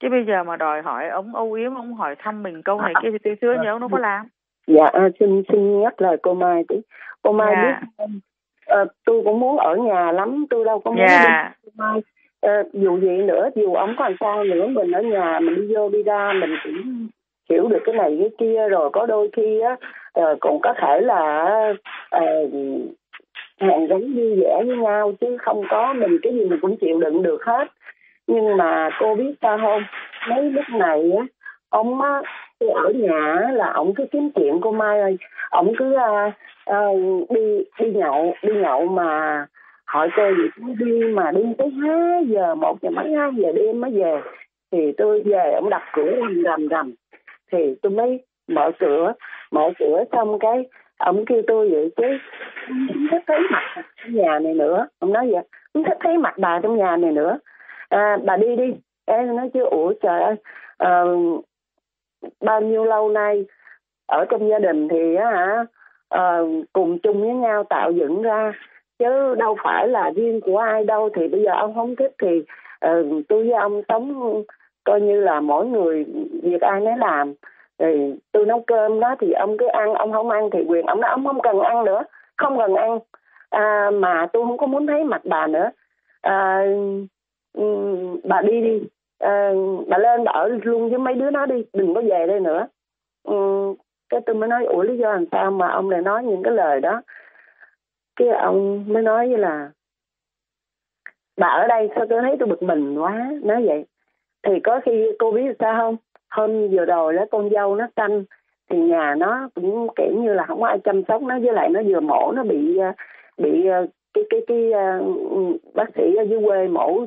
Speaker 1: Chứ bây giờ mà đòi hỏi ông âu yếm ông hỏi thăm mình câu này *laughs* kia thì từ xưa nhớ ông đâu có làm
Speaker 3: dạ à, xin xin nhắc lời cô Mai tí. Cô Mai
Speaker 1: Dạ.
Speaker 3: biết không ờ, tôi cũng muốn ở nhà lắm tôi đâu có muốn đi.
Speaker 1: Dạ
Speaker 3: cô Mai ờ, dù gì nữa dù ông còn sao nữa mình ở nhà mình đi vô đi ra mình cũng hiểu được cái này cái kia. Rồi có đôi khi á ờ, cũng có thể là ờ, hàng gắn vui vẻ với nhau chứ không có mình cái gì mình cũng chịu đựng được hết. Nhưng mà cô biết sao không? Mấy lúc này á ông á tôi ở nhà là ông cứ kiếm chuyện cô Mai ơi. Ông cứ uh, uh, đi đi nhậu đi nhậu mà hỏi tôi gì cũng đi mà đi tới hai giờ một giờ mấy hai giờ đêm mới về. Thì tôi về ông đập cửa rầm rầm rầm. Thì tôi mới mở cửa mở cửa xong cái ông kêu tôi vậy chứ không thích thấy mặt trong nhà này nữa. Ông nói vậy không thích thấy mặt bà trong nhà này nữa. À, bà đi đi. Em nói chứ ủa trời ơi ờ, bao nhiêu lâu nay ở trong gia đình thì á hả ờ, cùng chung với nhau tạo dựng ra. Chứ đâu phải là riêng của ai đâu thì bây giờ ông không thích thì uh, tôi với ông sống coi như là mỗi người việc ai nấy làm. Thì tôi nấu cơm đó thì ông cứ ăn ông không ăn thì quyền ông nói ông không cần ăn nữa không cần ăn. À, mà tôi không có muốn thấy mặt bà nữa. À, ừ, bà đi đi à, bà lên bà ở luôn với mấy đứa nó đi đừng có về đây nữa. Ừm, cái tôi mới nói ủa lý do làm sao mà ông lại nói những cái lời đó? Cái ông mới nói như là bà ở đây sao tôi thấy tôi bực mình quá. Nói vậy. Thì có khi cô biết sao không? Hôm vừa rồi đó con dâu nó sanh thì nhà nó cũng kiểu như là không có ai chăm sóc nó với lại nó vừa mổ nó bị ờ, bị ờ, cái cái cái cái bác sĩ ở dưới quê mổ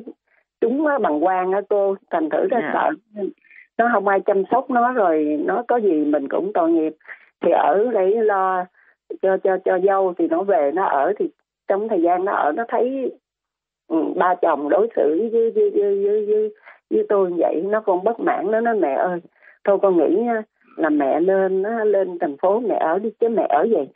Speaker 3: chúng bằng quang á cô thành thử ra. Dạ. sợ nó không ai chăm sóc nó rồi nó có gì mình cũng tội nghiệp thì ở để lo cho cho cho dâu thì nó về nó ở thì trong thời gian nó ở nó thấy ừ, ba chồng đối xử với với với với, với, với tôi vậy nó còn bất mãn nó nói mẹ ơi thôi con nghĩ là mẹ lên nó lên thành phố mẹ ở đi chứ mẹ ở vậy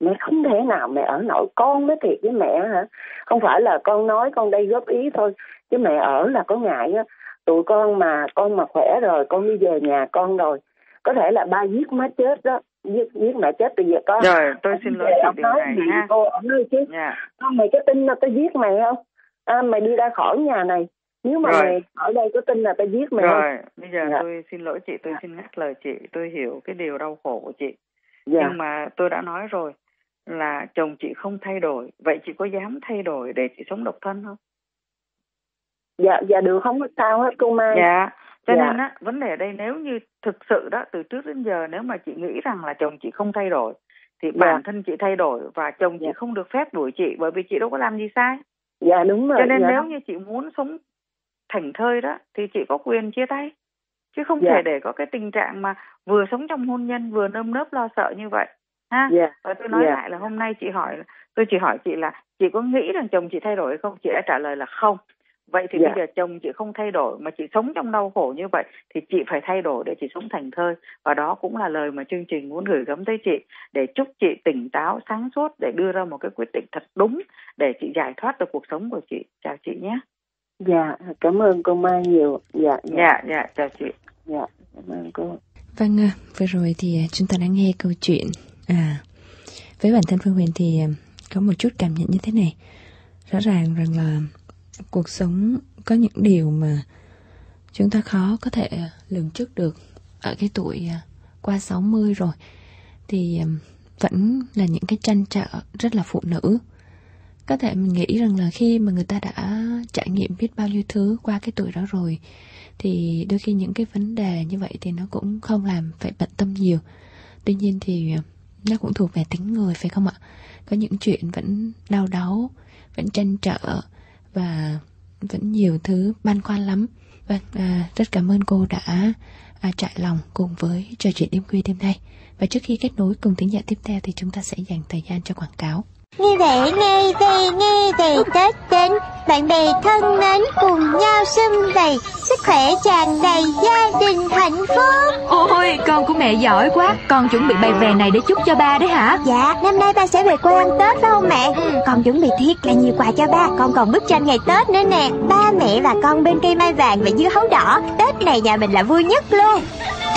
Speaker 3: mẹ không thể nào mẹ ở nổi con mới thiệt với mẹ hả không phải là con nói con đây góp ý thôi chứ mẹ ở là có ngại á tụi con mà con mà khỏe rồi con đi về nhà con rồi có thể là ba giết má chết đó giết giết mẹ chết bây giờ con
Speaker 1: rồi tôi xin lỗi chị điều này
Speaker 3: ha cô ông nói chứ yeah. Dạ. con mày có tin là tao giết mày không à, mày đi ra khỏi nhà này nếu mà rồi. mày ở đây có tin là tao giết mày
Speaker 1: rồi
Speaker 3: không?
Speaker 1: bây giờ dạ. tôi xin lỗi chị tôi dạ. xin ngắt lời chị tôi hiểu cái điều đau khổ của chị dạ. nhưng mà tôi đã nói rồi là chồng chị không thay đổi vậy chị có dám thay đổi để chị sống độc thân không
Speaker 3: dạ dạ được không có sao hết cô mai
Speaker 1: dạ cho dạ. nên á vấn đề ở đây nếu như thực sự đó từ trước đến giờ nếu mà chị nghĩ rằng là chồng chị không thay đổi thì dạ. bản thân chị thay đổi và chồng chị dạ. không được phép đuổi chị bởi vì chị đâu có làm gì sai
Speaker 3: dạ đúng rồi
Speaker 1: cho nên
Speaker 3: dạ.
Speaker 1: nếu như chị muốn sống thành thơi đó thì chị có quyền chia tay chứ không dạ. thể để có cái tình trạng mà vừa sống trong hôn nhân vừa nơm nớp lo sợ như vậy ha? Yeah. Và tôi nói yeah. Lại là hôm nay chị hỏi tôi chỉ hỏi chị là chị có nghĩ rằng chồng chị thay đổi hay không? Chị đã trả lời là không. Vậy thì yeah. bây giờ chồng chị không thay đổi mà chị sống trong đau khổ như vậy thì chị phải thay đổi để chị sống thành thơi. Và đó cũng là lời mà chương trình muốn gửi gắm tới chị để chúc chị tỉnh táo sáng suốt để đưa ra một cái quyết định thật đúng để chị giải thoát được cuộc sống của chị. Chào chị nhé.
Speaker 3: Dạ cảm ơn cô mai nhiều. Dạ
Speaker 1: dạ. Dạ, dạ chào chị.
Speaker 3: Dạ cảm ơn cô.
Speaker 2: Vâng vừa rồi thì à, chúng ta đã nghe câu chuyện à với bản thân phương huyền thì à, có một chút cảm nhận như thế này. Rõ ràng rằng là cuộc sống có những điều mà chúng ta khó có thể lường trước được ở cái tuổi à, qua 60 rồi. Thì à, vẫn là những cái tranh trở rất là phụ nữ. Có thể mình nghĩ rằng là khi mà người ta đã trải nghiệm biết bao nhiêu thứ qua cái tuổi đó rồi, thì đôi khi những cái vấn đề như vậy thì nó cũng không làm phải bận tâm nhiều. Tuy nhiên thì nó cũng thuộc về tính người phải không ạ? Có những chuyện vẫn đau đáu vẫn tranh trở và vẫn nhiều thứ băn khoăn lắm. Vâng à, rất cảm ơn cô đã à, trải lòng cùng với trò chuyện đêm khuya đêm nay. Và trước khi kết nối cùng tiếng giả tiếp theo thì chúng ta sẽ dành thời gian cho quảng cáo
Speaker 4: như vậy nghe về nghe về Tết đến Bạn bè thân mến cùng nhau xung vầy Sức khỏe tràn đầy gia đình hạnh phúc.
Speaker 5: Ôi con của mẹ giỏi quá Con chuẩn bị bài về này để chúc cho ba đấy hả?
Speaker 4: Dạ năm nay ba sẽ về quê ăn Tết phải không mẹ? Ừ. Con chuẩn bị thiết là nhiều quà cho ba Con còn bức tranh ngày Tết nữa nè. Ba mẹ và con bên cây mai vàng và dưa hấu đỏ Tết này nhà mình là vui nhất luôn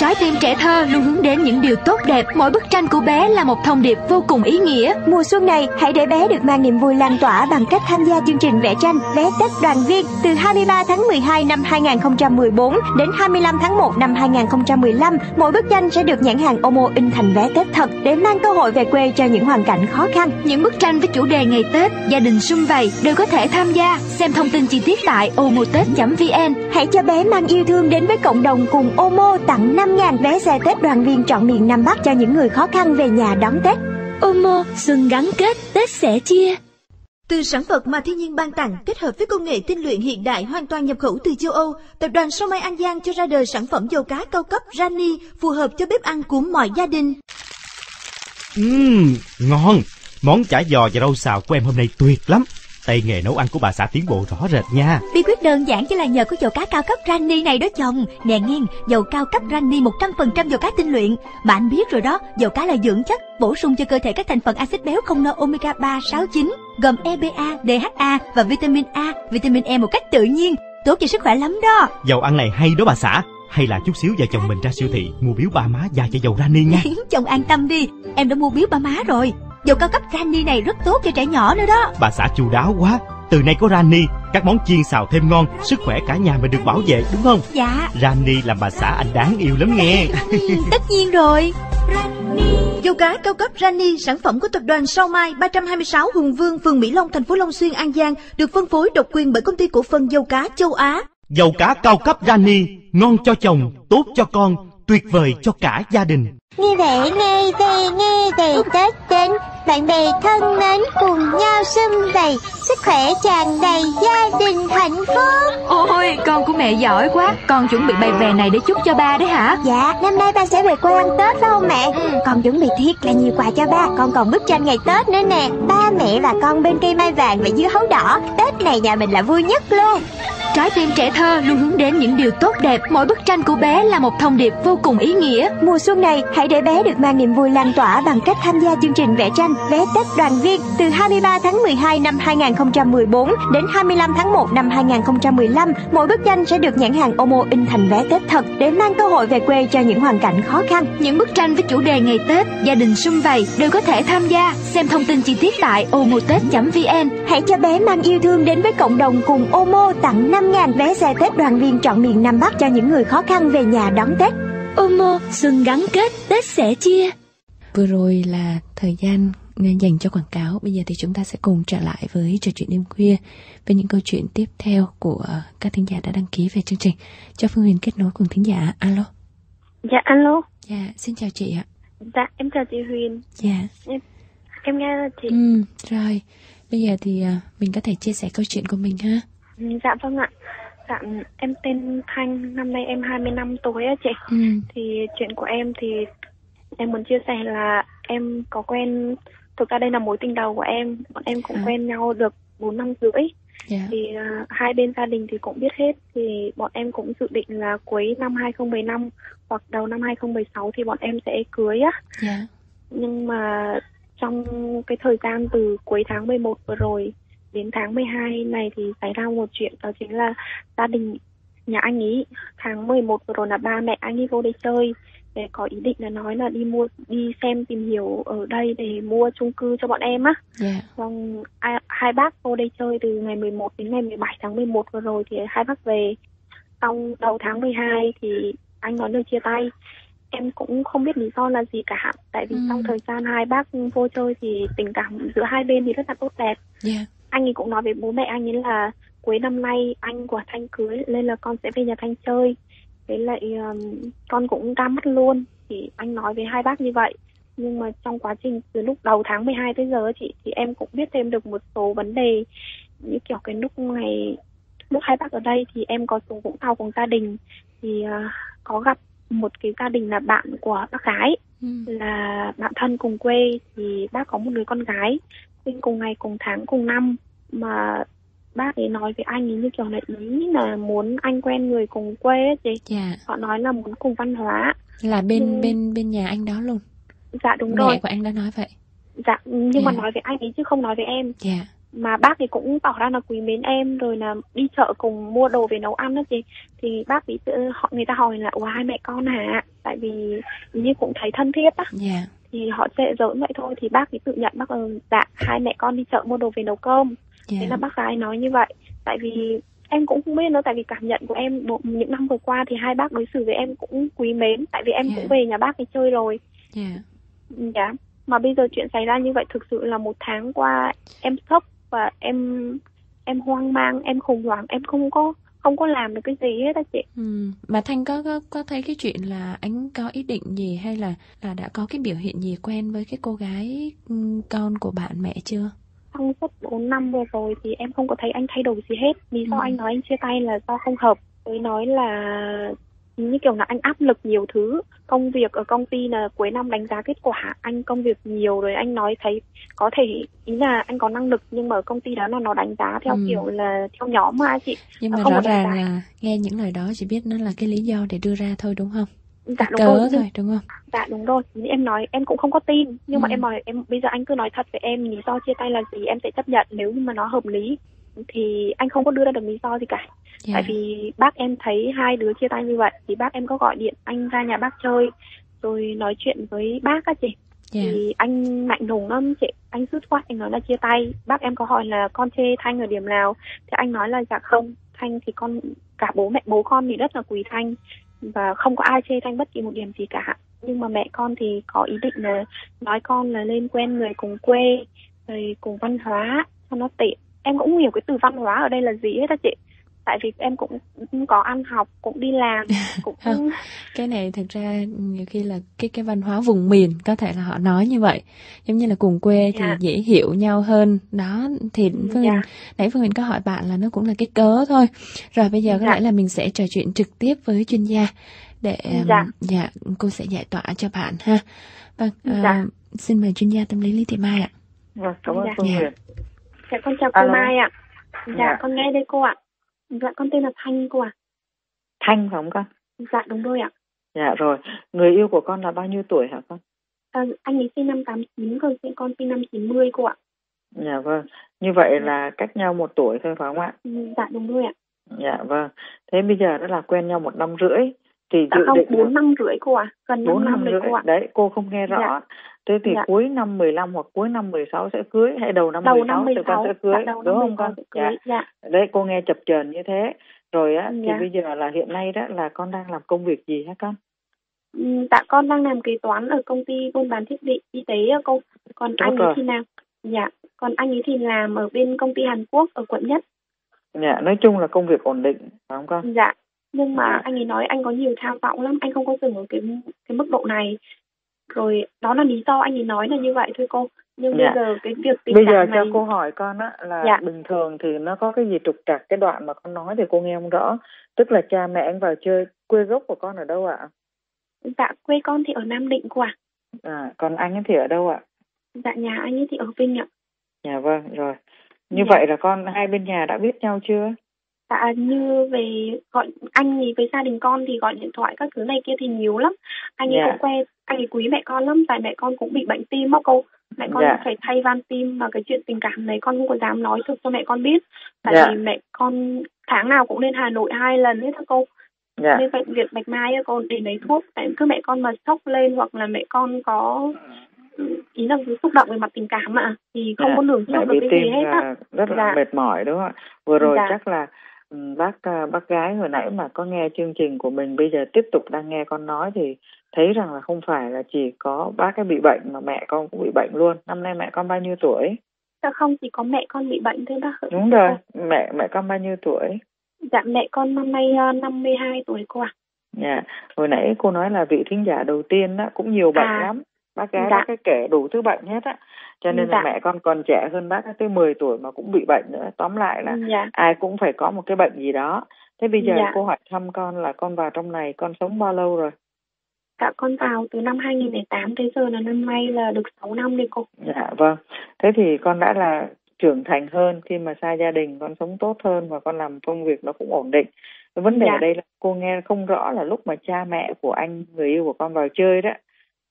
Speaker 5: Trái tim trẻ thơ luôn hướng đến những điều tốt đẹp. Mỗi bức tranh của bé là một thông điệp vô cùng ý nghĩa.
Speaker 4: Mùa xuân này, hãy để bé được mang niềm vui lan tỏa Bằng cách tham gia chương trình vẽ tranh Vé Tết đoàn viên Từ 23 tháng 12 năm 2014 Đến 25 tháng 1 năm 2015 Mỗi bức tranh sẽ được nhãn hàng Omo in thành vé Tết thật Để mang cơ hội về quê cho những hoàn cảnh khó khăn.
Speaker 5: Những bức tranh với chủ đề ngày Tết, Gia đình sum vầy đều có thể tham gia. Xem thông tin chi tiết tại omotết.vn
Speaker 4: Hãy cho bé mang yêu thương đến với cộng đồng cùng Omo tặng 5 5.000 vé xe Tết đoàn viên trọn miền Nam Bắc cho những người khó khăn về nhà đón Tết.
Speaker 5: Omo, xuân gắn kết, Tết sẽ chia.
Speaker 6: Từ sản vật mà thiên nhiên ban tặng kết hợp với công nghệ tinh luyện hiện đại hoàn toàn nhập khẩu từ châu Âu, tập đoàn Sao Mai An Giang cho ra đời sản phẩm dầu cá cao cấp Rani phù hợp cho bếp ăn của mọi gia đình.
Speaker 7: Uhm, ngon! Món chả giò và rau xào của em hôm nay tuyệt lắm. Tay nghề nấu ăn của bà xã tiến bộ rõ rệt nha.
Speaker 6: Bí quyết đơn giản chỉ là nhờ có dầu cá cao cấp Rani này đó chồng. Nè nghiêng, dầu cao cấp Rani 100% dầu cá tinh luyện. Mà anh biết rồi đó, dầu cá là dưỡng chất Bổ sung cho cơ thể các thành phần axit béo không no omega 3, 6, 9 Gồm EPA, DHA và vitamin A, vitamin E một cách tự nhiên. Tốt cho sức khỏe lắm đó.
Speaker 7: Dầu ăn này hay đó bà xã. Hay là chút xíu vợ chồng mình ra siêu thị mua biếu ba má già cho dầu Rani nha. *laughs*
Speaker 6: Chồng an tâm đi em đã mua biếu ba má rồi Dầu cao cấp Rani này rất tốt cho trẻ nhỏ nữa đó.
Speaker 7: Bà xã chu đáo quá. Từ nay có Rani Các món chiên xào thêm ngon Sức khỏe cả nhà mình được bảo vệ đúng không?
Speaker 6: Dạ.
Speaker 7: Rani làm bà xã anh đáng yêu lắm nghe.
Speaker 6: Tất nhiên rồi. Rani Dầu cá cao cấp Rani, sản phẩm của tập đoàn Sao Mai 326 Hùng Vương, phường Mỹ Long, thành phố Long Xuyên, An Giang, được phân phối độc quyền bởi công ty cổ phần dầu cá châu Á.
Speaker 7: Dầu cá cao cấp Rani, ngon cho chồng, tốt cho con, tuyệt vời cho cả gia đình.
Speaker 4: Như vậy ngày về ngày về Tết đến Bạn bè thân mến cùng nhau sum vầy Sức khỏe tràn đầy gia đình hạnh phúc
Speaker 5: Ôi, con của mẹ giỏi quá. Con chuẩn bị bài về này để chúc cho ba đấy hả?
Speaker 4: Dạ năm nay ba sẽ về quê ăn Tết phải không mẹ Con chuẩn bị thiệt là nhiều quà cho ba Con còn bức tranh ngày Tết nữa nè Ba mẹ và con bên cây mai vàng và dưa hấu đỏ Tết này nhà mình là vui nhất luôn
Speaker 5: Trái tim trẻ thơ luôn hướng đến những điều tốt đẹp. Mỗi bức tranh của bé là một thông điệp vô cùng ý nghĩa.
Speaker 4: Mùa xuân này, hãy để bé được mang niềm vui lan tỏa bằng cách tham gia chương trình vẽ tranh Vé Tết đoàn viên từ 23 tháng 12 năm 2014 đến 25 tháng 1 năm 2015. Mỗi bức tranh sẽ được nhãn hàng Omo in thành vé Tết thật để mang cơ hội về quê cho những hoàn cảnh khó khăn.
Speaker 5: Những bức tranh với chủ đề ngày Tết, gia đình sum vầy đều có thể tham gia. Xem thông tin chi tiết tại omotết.vn.
Speaker 4: Hãy cho bé mang yêu thương đến với cộng đồng cùng Omo tặng 5.000 vé xe Tết đoàn viên trọn miền Nam Bắc cho những người khó khăn về nhà đón Tết.
Speaker 5: Omo, xuân gắn kết, Tết sẽ chia.
Speaker 2: Vừa rồi là thời gian dành cho quảng cáo. Bây giờ thì chúng ta sẽ cùng trở lại với trò chuyện đêm khuya với những câu chuyện tiếp theo của các thính giả đã đăng ký về chương trình. Cho Phương Huyền kết nối cùng thính giả. Alo.
Speaker 8: Dạ alo.
Speaker 2: Dạ, xin chào chị ạ.
Speaker 8: Dạ em chào chị Huyền.
Speaker 2: Dạ.
Speaker 8: Em em nghe là chị.
Speaker 2: Ừ, rồi. Bây giờ thì à, mình có thể chia sẻ câu chuyện của mình ha.
Speaker 8: Dạ vâng ạ. Dạ em tên Thanh, năm nay em 25 tuổi á chị.
Speaker 2: Ừ.
Speaker 8: Thì chuyện của em thì em muốn chia sẻ là em có quen thực ra đây là mối tình đầu của em, bọn em cũng
Speaker 2: À.
Speaker 8: quen nhau được 4 năm rưỡi.
Speaker 2: Dạ.
Speaker 8: Thì à, hai bên gia đình thì cũng biết hết thì bọn em cũng dự định là cuối năm 2015 hoặc đầu năm 2016 thì bọn em sẽ cưới á.
Speaker 2: Dạ.
Speaker 8: nhưng mà trong cái thời gian từ cuối tháng 11 vừa rồi đến tháng 12 này thì xảy ra một chuyện đó chính là gia đình nhà anh ấy tháng 11 vừa rồi là ba mẹ anh ấy vô đây chơi để có ý định là nói là đi mua đi xem tìm hiểu ở đây để mua chung cư cho bọn em á
Speaker 2: Dạ.
Speaker 8: Vâng, ai- hai bác vô đây chơi từ ngày 11 đến ngày 17 tháng 11 vừa rồi thì hai bác về. Xong đầu tháng 12 thì anh nói lời chia tay. Em cũng không biết lý do là gì cả. Tại vì
Speaker 2: Ừ.
Speaker 8: trong thời gian hai bác vô chơi thì tình cảm giữa hai bên thì rất là tốt đẹp.
Speaker 2: Dạ.
Speaker 8: Anh ấy cũng nói với bố mẹ anh ấy là cuối năm nay anh của Thanh cưới nên là con sẽ về nhà Thanh chơi. Với lại um, con cũng ra mắt luôn. Thì anh nói với hai bác như vậy nhưng mà trong quá trình từ lúc đầu tháng 12 tới giờ chị thì em cũng biết thêm được một số vấn đề như kiểu cái lúc ngày lúc hai bác ở đây thì em có xuống Vũng Tàu cùng gia đình thì uh, có gặp một cái gia đình là bạn của bác gái
Speaker 2: Ừ.
Speaker 8: là bạn thân cùng quê thì bác có một đứa con gái sinh cùng ngày cùng tháng cùng năm mà bác ấy nói với anh ấy như kiểu là ý là muốn anh quen người cùng quê ấy chị
Speaker 2: Dạ.
Speaker 8: họ nói là muốn cùng văn hóa
Speaker 2: Là bên
Speaker 8: Ừ.
Speaker 2: bên bên nhà anh đó luôn.
Speaker 8: dạ đúng
Speaker 2: Mẹ
Speaker 8: rồi
Speaker 2: của anh đã nói vậy.
Speaker 8: dạ nhưng mà
Speaker 2: Dạ.
Speaker 8: nói với anh ấy chứ không nói với em
Speaker 2: Dạ.
Speaker 8: Mà bác ấy cũng tỏ ra là quý mến em rồi là đi chợ cùng mua đồ về nấu ăn đó chị thì bác ấy tự họ người ta hỏi là ủa hai mẹ con hả tại vì như cũng thấy thân thiết á
Speaker 2: Dạ.
Speaker 8: thì họ sẽ giỡn vậy thôi thì bác ấy tự nhận bác ờ, dạ hai mẹ con đi chợ mua đồ về nấu cơm thế
Speaker 2: Dạ.
Speaker 8: là bác gái nói như vậy tại vì em cũng không biết nữa tại vì cảm nhận của em bộ- những năm vừa qua thì hai bác đối xử với em cũng quý mến tại vì em
Speaker 2: Dạ.
Speaker 8: cũng về nhà bác ấy chơi rồi
Speaker 2: Dạ.
Speaker 8: Dạ. Mà bây giờ chuyện xảy ra như vậy thực sự là một tháng qua em sốc và em em hoang mang, em khủng hoảng, em không có không có làm được cái gì hết á chị.
Speaker 2: Ừ. Mà Thanh có, có có thấy cái chuyện là anh có ý định gì hay là là đã có cái biểu hiện gì quen với cái cô gái ừ, con của bạn mẹ chưa?
Speaker 8: Trong suốt 4 năm vừa rồi thì em không có thấy anh thay đổi gì hết. Lý do
Speaker 2: Ừ.
Speaker 8: anh nói anh chia tay là do không hợp. Với nói là như kiểu là anh áp lực nhiều thứ công việc ở công ty là cuối năm đánh giá kết quả anh công việc nhiều rồi anh nói thấy có thể ý là anh có năng lực nhưng mà ở công ty đó là nó đánh giá theo
Speaker 2: Ừ.
Speaker 8: kiểu là theo nhóm mà chị
Speaker 2: Nhưng mà
Speaker 8: không
Speaker 2: rõ ràng là nghe những lời đó chỉ biết nó là cái lý do để đưa ra thôi đúng không?
Speaker 8: dạ đúng
Speaker 2: Cớ
Speaker 8: rồi
Speaker 2: thôi đúng không?
Speaker 8: dạ đúng rồi em nói em cũng không có tin nhưng mà
Speaker 2: Ừ.
Speaker 8: em nói em bây giờ anh cứ nói thật với em lý do chia tay là gì em sẽ chấp nhận nếu như mà nó hợp lý thì anh không có đưa ra được lý do gì cả.
Speaker 2: Dạ.
Speaker 8: tại vì bác em thấy hai đứa chia tay như vậy thì bác em có gọi điện anh ra nhà bác chơi rồi nói chuyện với bác á chị.
Speaker 2: Dạ.
Speaker 8: thì anh lạnh lùng lắm chị. Anh dứt khoát anh nói là chia tay. Bác em có hỏi là con chê thanh ở điểm nào? Thì anh nói là dạ không thanh thì con cả bố mẹ bố con thì rất là quý thanh. Và không có ai chê thanh bất kỳ một điểm gì cả. Nhưng mà mẹ con thì có ý định là nói con là lên quen người cùng quê rồi cùng văn hóa cho nó tiện em cũng không hiểu cái từ văn hóa ở đây là gì hết á chị tại vì em cũng, cũng có ăn học cũng đi làm *laughs* cũng
Speaker 2: không cái này thực ra nhiều khi là cái cái văn hóa vùng miền có thể là họ nói như vậy giống như là cùng quê thì
Speaker 8: Dạ.
Speaker 2: dễ hiểu nhau hơn đó thì phương
Speaker 8: Dạ.
Speaker 2: Huyền nãy phương Huyền có hỏi bạn là nó cũng là cái cớ thôi rồi bây giờ có
Speaker 8: Dạ.
Speaker 2: lẽ là mình sẽ trò chuyện trực tiếp với chuyên gia để um,
Speaker 8: Dạ.
Speaker 2: dạ cô sẽ giải tỏa cho bạn ha vâng
Speaker 8: Dạ.
Speaker 2: xin mời chuyên gia tâm lý Lý Thị Mai ạ
Speaker 1: Vâng, cảm ơn
Speaker 8: Dạ.
Speaker 1: Phương
Speaker 2: Dạ.
Speaker 8: Dạ con chào cô
Speaker 1: Alo.
Speaker 8: Mai ạ dạ,
Speaker 1: Dạ.
Speaker 8: con nghe đây cô ạ dạ con tên là Thanh cô ạ
Speaker 1: Thanh phải không con?
Speaker 8: dạ đúng rồi ạ
Speaker 1: Dạ rồi. Người yêu của con là bao nhiêu tuổi hả con?
Speaker 8: à, anh ấy sinh năm 89 còn sinh con sinh năm 90 cô ạ
Speaker 1: Dạ vâng. Như vậy là cách nhau một tuổi thôi phải không ạ?
Speaker 8: Ừ, dạ đúng rồi ạ
Speaker 1: Dạ vâng. Thế bây giờ đó là quen nhau một năm rưỡi. Thì
Speaker 8: dạ
Speaker 1: dự
Speaker 8: không
Speaker 1: định
Speaker 8: bốn năm rưỡi cô ạ. Gần năm
Speaker 1: bốn
Speaker 8: năm
Speaker 1: năm rưỡi.
Speaker 8: cô ạ.
Speaker 1: Đấy cô không nghe rõ.
Speaker 8: Dạ.
Speaker 1: thế thì
Speaker 8: Dạ.
Speaker 1: cuối năm 15 hoặc cuối năm 16 sẽ cưới? Hay đầu năm
Speaker 8: đầu
Speaker 1: 16
Speaker 8: năm
Speaker 1: thì
Speaker 8: 16
Speaker 1: con sẽ cưới
Speaker 8: dạ,
Speaker 1: đúng không
Speaker 8: 16
Speaker 1: con? dạ.
Speaker 8: dạ.
Speaker 1: Đấy cô nghe chập chờn như thế. Rồi á thì
Speaker 8: Dạ.
Speaker 1: bây giờ là hiện nay đó là con đang làm công việc gì hả con?
Speaker 8: Ừ, dạ con đang làm kế toán ở công ty buôn bán thiết bị y tế á cô. Còn
Speaker 1: Tốt
Speaker 8: anh
Speaker 1: rồi.
Speaker 8: ấy thì làm dạ còn anh ấy thì làm ở bên công ty Hàn Quốc ở quận nhất.
Speaker 1: Dạ nói chung là công việc ổn định phải không con?
Speaker 8: Dạ nhưng mà anh ấy nói anh có nhiều tham vọng lắm anh không có dừng ở cái cái mức độ này. Rồi đó là lý do anh ấy nói là như vậy thôi cô. Nhưng
Speaker 1: Dạ.
Speaker 8: bây giờ cái việc tình
Speaker 1: bây giờ
Speaker 8: cảm
Speaker 1: cho
Speaker 8: này
Speaker 1: cô hỏi con á là
Speaker 8: Dạ.
Speaker 1: bình thường thì nó có cái gì trục trặc cái đoạn mà con nói thì cô nghe không rõ. Tức là cha mẹ anh vào chơi quê gốc của con ở đâu ạ?
Speaker 8: Dạ quê con thì ở Nam Định cô ạ.
Speaker 1: À còn anh ấy thì ở đâu ạ?
Speaker 8: Dạ nhà anh ấy thì ở Vinh ạ.
Speaker 1: Dạ vâng rồi. Như
Speaker 8: Dạ.
Speaker 1: vậy là con hai bên nhà đã biết nhau chưa
Speaker 8: Dạ như về gọi anh ấy với gia đình con thì gọi điện thoại các thứ này kia thì nhiều lắm. Anh ấy
Speaker 1: Dạ.
Speaker 8: cũng quen, anh ấy quý mẹ con lắm tại mẹ con cũng bị bệnh tim á cô. Mẹ con
Speaker 1: Dạ.
Speaker 8: phải thay van tim mà cái chuyện tình cảm này con không có dám nói thực cho mẹ con biết. Tại
Speaker 1: Dạ.
Speaker 8: vì mẹ con tháng nào cũng lên Hà Nội hai lần hết á cô.
Speaker 1: dạ
Speaker 8: Lên bệnh viện Bạch Mai á cô để lấy thuốc. Tại cứ mẹ con mà sốc lên hoặc là mẹ con có ừ, ý là xúc động về mặt tình cảm ạ thì không
Speaker 1: Dạ,
Speaker 8: có lường trước được cái gì hết á.
Speaker 1: là rất là
Speaker 8: Dạ.
Speaker 1: mệt mỏi đúng không ạ vừa rồi
Speaker 8: Dạ.
Speaker 1: chắc là bác à, bác gái hồi nãy mà có nghe chương trình của mình bây giờ tiếp tục đang nghe con nói thì thấy rằng là không phải là chỉ có bác cái bị bệnh mà mẹ con cũng bị bệnh luôn năm nay mẹ con bao nhiêu tuổi
Speaker 8: Dạ không chỉ có mẹ con bị bệnh thôi bác ạ.
Speaker 1: đúng rồi mẹ mẹ con bao nhiêu tuổi
Speaker 8: Dạ mẹ con năm nay uh, 52 tuổi cô ạ.
Speaker 1: dạ hồi nãy cô nói là vị thính giả đầu tiên á cũng nhiều bệnh
Speaker 8: À.
Speaker 1: lắm bác gái
Speaker 8: Dạ.
Speaker 1: bác cái kể đủ thứ bệnh hết á cho nên là
Speaker 8: Dạ.
Speaker 1: mẹ con còn trẻ hơn bác tới 10 tuổi mà cũng bị bệnh nữa tóm lại là
Speaker 8: Dạ.
Speaker 1: ai cũng phải có một cái bệnh gì đó thế bây giờ
Speaker 8: Dạ.
Speaker 1: cô hỏi thăm con là con vào trong này con sống bao lâu rồi
Speaker 8: Dạ con vào từ năm 2008 tới giờ là năm nay là được 6 năm đi cô.
Speaker 1: dạ vâng thế thì con đã là trưởng thành hơn khi mà xa gia đình con sống tốt hơn và con làm công việc nó cũng ổn định vấn đề
Speaker 8: Dạ.
Speaker 1: ở đây là cô nghe không rõ là lúc mà cha mẹ của anh người yêu của con vào chơi đó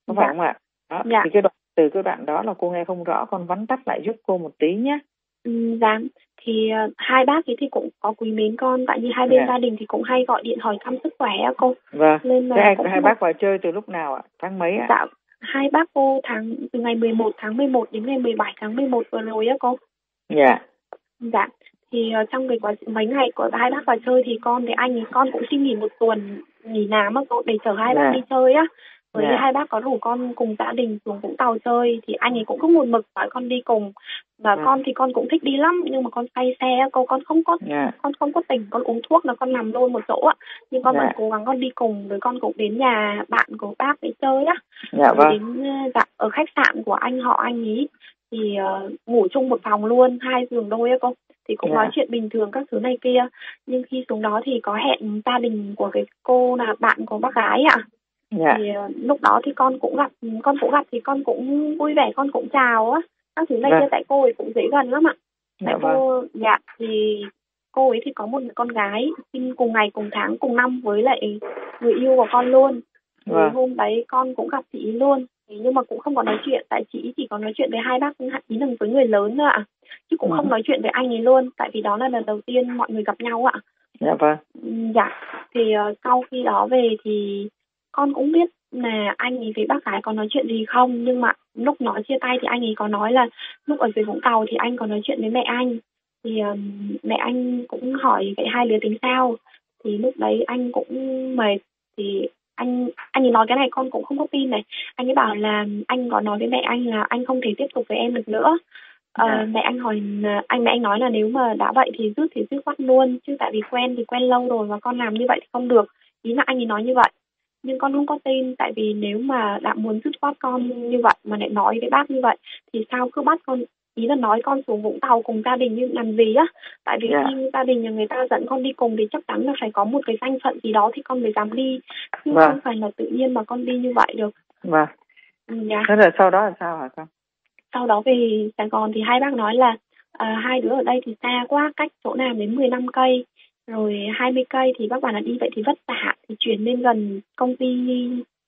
Speaker 1: có phải
Speaker 8: Dạ.
Speaker 1: không ạ đó
Speaker 8: Dạ.
Speaker 1: thì cái đoạn từ cái đoạn đó là cô nghe không rõ con vắn tắt lại giúp cô một tí nhé
Speaker 8: Ừ, dạ thì uh, hai bác ấy thì cũng có quý mến con tại vì hai bên
Speaker 1: Dạ.
Speaker 8: gia đình thì cũng hay gọi điện hỏi thăm sức khỏe á cô.
Speaker 1: vâng
Speaker 8: Nên là
Speaker 1: thế hai,
Speaker 8: cũng
Speaker 1: hai
Speaker 8: một-
Speaker 1: bác vào chơi từ lúc nào ạ tháng mấy ạ
Speaker 8: Dạ hai bác cô tháng từ ngày 11 tháng 11 đến ngày 17 tháng 11 vừa rồi á cô.
Speaker 1: dạ
Speaker 8: Dạ thì uh, trong cái quá mấy ngày của hai bác vào chơi thì con thì anh ấy con cũng xin nghỉ một tuần nghỉ làm á cô để chở hai
Speaker 1: Dạ.
Speaker 8: bác đi chơi á. Với
Speaker 1: Dạ.
Speaker 8: hai bác có rủ con cùng gia đình xuống Vũng Tàu chơi thì anh ấy cũng không một mực hỏi con đi cùng và
Speaker 1: Dạ.
Speaker 8: con thì con cũng thích đi lắm nhưng mà con say xe cô con không có
Speaker 1: dạ
Speaker 8: con không có tỉnh con uống thuốc là con nằm luôn một chỗ ạ nhưng con
Speaker 1: Dạ.
Speaker 8: vẫn cố gắng con đi cùng rồi con cũng đến nhà bạn của bác để chơi á
Speaker 1: dạ vâng
Speaker 8: đến ờ, dạ, ở khách sạn của anh họ anh ý thì ờ, ngủ chung một phòng luôn hai giường đôi á cô thì cũng
Speaker 1: Dạ.
Speaker 8: nói chuyện bình thường các thứ này kia nhưng khi xuống đó thì có hẹn gia đình của cái cô là bạn của bác gái ạ
Speaker 1: dạ.
Speaker 8: Thì ờ, lúc đó thì con cũng gặp con cũng gặp thì con cũng vui vẻ con cũng chào á. Các thứ này
Speaker 1: Vâng.
Speaker 8: kia tại cô ấy cũng dễ gần lắm ạ. Tại
Speaker 1: dạ vâng.
Speaker 8: cô dạ thì cô ấy thì có một con gái sinh cùng ngày cùng tháng cùng năm với lại người yêu của con luôn. Thì
Speaker 1: Vâng.
Speaker 8: hôm đấy con cũng gặp chị ý luôn. Nhưng mà cũng không có nói chuyện tại chị chỉ có nói chuyện với hai bác ý là với người lớn thôi ạ. Chứ cũng không nói chuyện với anh ấy luôn tại vì đó là lần đầu tiên mọi người gặp nhau ạ.
Speaker 1: Dạ vâng.
Speaker 8: Dạ. Thì ờ, sau khi đó về thì con cũng biết là anh ấy với bác gái có nói chuyện gì không? Nhưng mà lúc nói chia tay thì anh ấy có nói là lúc ở dưới Vũng Tàu thì anh có nói chuyện với mẹ anh. Thì ừm, mẹ anh cũng hỏi vậy hai đứa tính sao? Thì lúc đấy anh cũng mệt. Thì anh anh ấy nói cái này con cũng không có tin này. Anh ấy bảo là anh có nói với mẹ anh là anh không thể tiếp tục với em được nữa. Ờ,
Speaker 1: Dạ.
Speaker 8: mẹ anh hỏi anh mẹ anh nói là nếu mà đã vậy thì rút thì rút khoát luôn. Chứ tại vì quen thì quen lâu rồi và con làm như vậy thì không được. Ý là anh ấy nói như vậy nhưng con không có tin tại vì nếu mà đã muốn dứt khoát con như vậy mà lại nói với bác như vậy thì sao cứ bắt con ý là nói con xuống Vũng Tàu cùng gia đình như làm gì á tại vì
Speaker 1: Dạ.
Speaker 8: khi gia đình nhà người ta dẫn con đi cùng thì chắc chắn là phải có một cái danh phận gì đó thì con mới dám đi chứ
Speaker 1: Vâng.
Speaker 8: không phải là tự nhiên mà con đi như vậy được
Speaker 1: Vâng.
Speaker 8: ừ, dạ
Speaker 1: Thế là sau đó là sao hả con?
Speaker 8: sau đó về Sài Gòn thì hai bác nói là à, hai đứa ở đây thì xa quá cách chỗ nào đến 15 cây rồi 20 cây thì các bạn là đi vậy thì vất vả thì chuyển lên gần công ty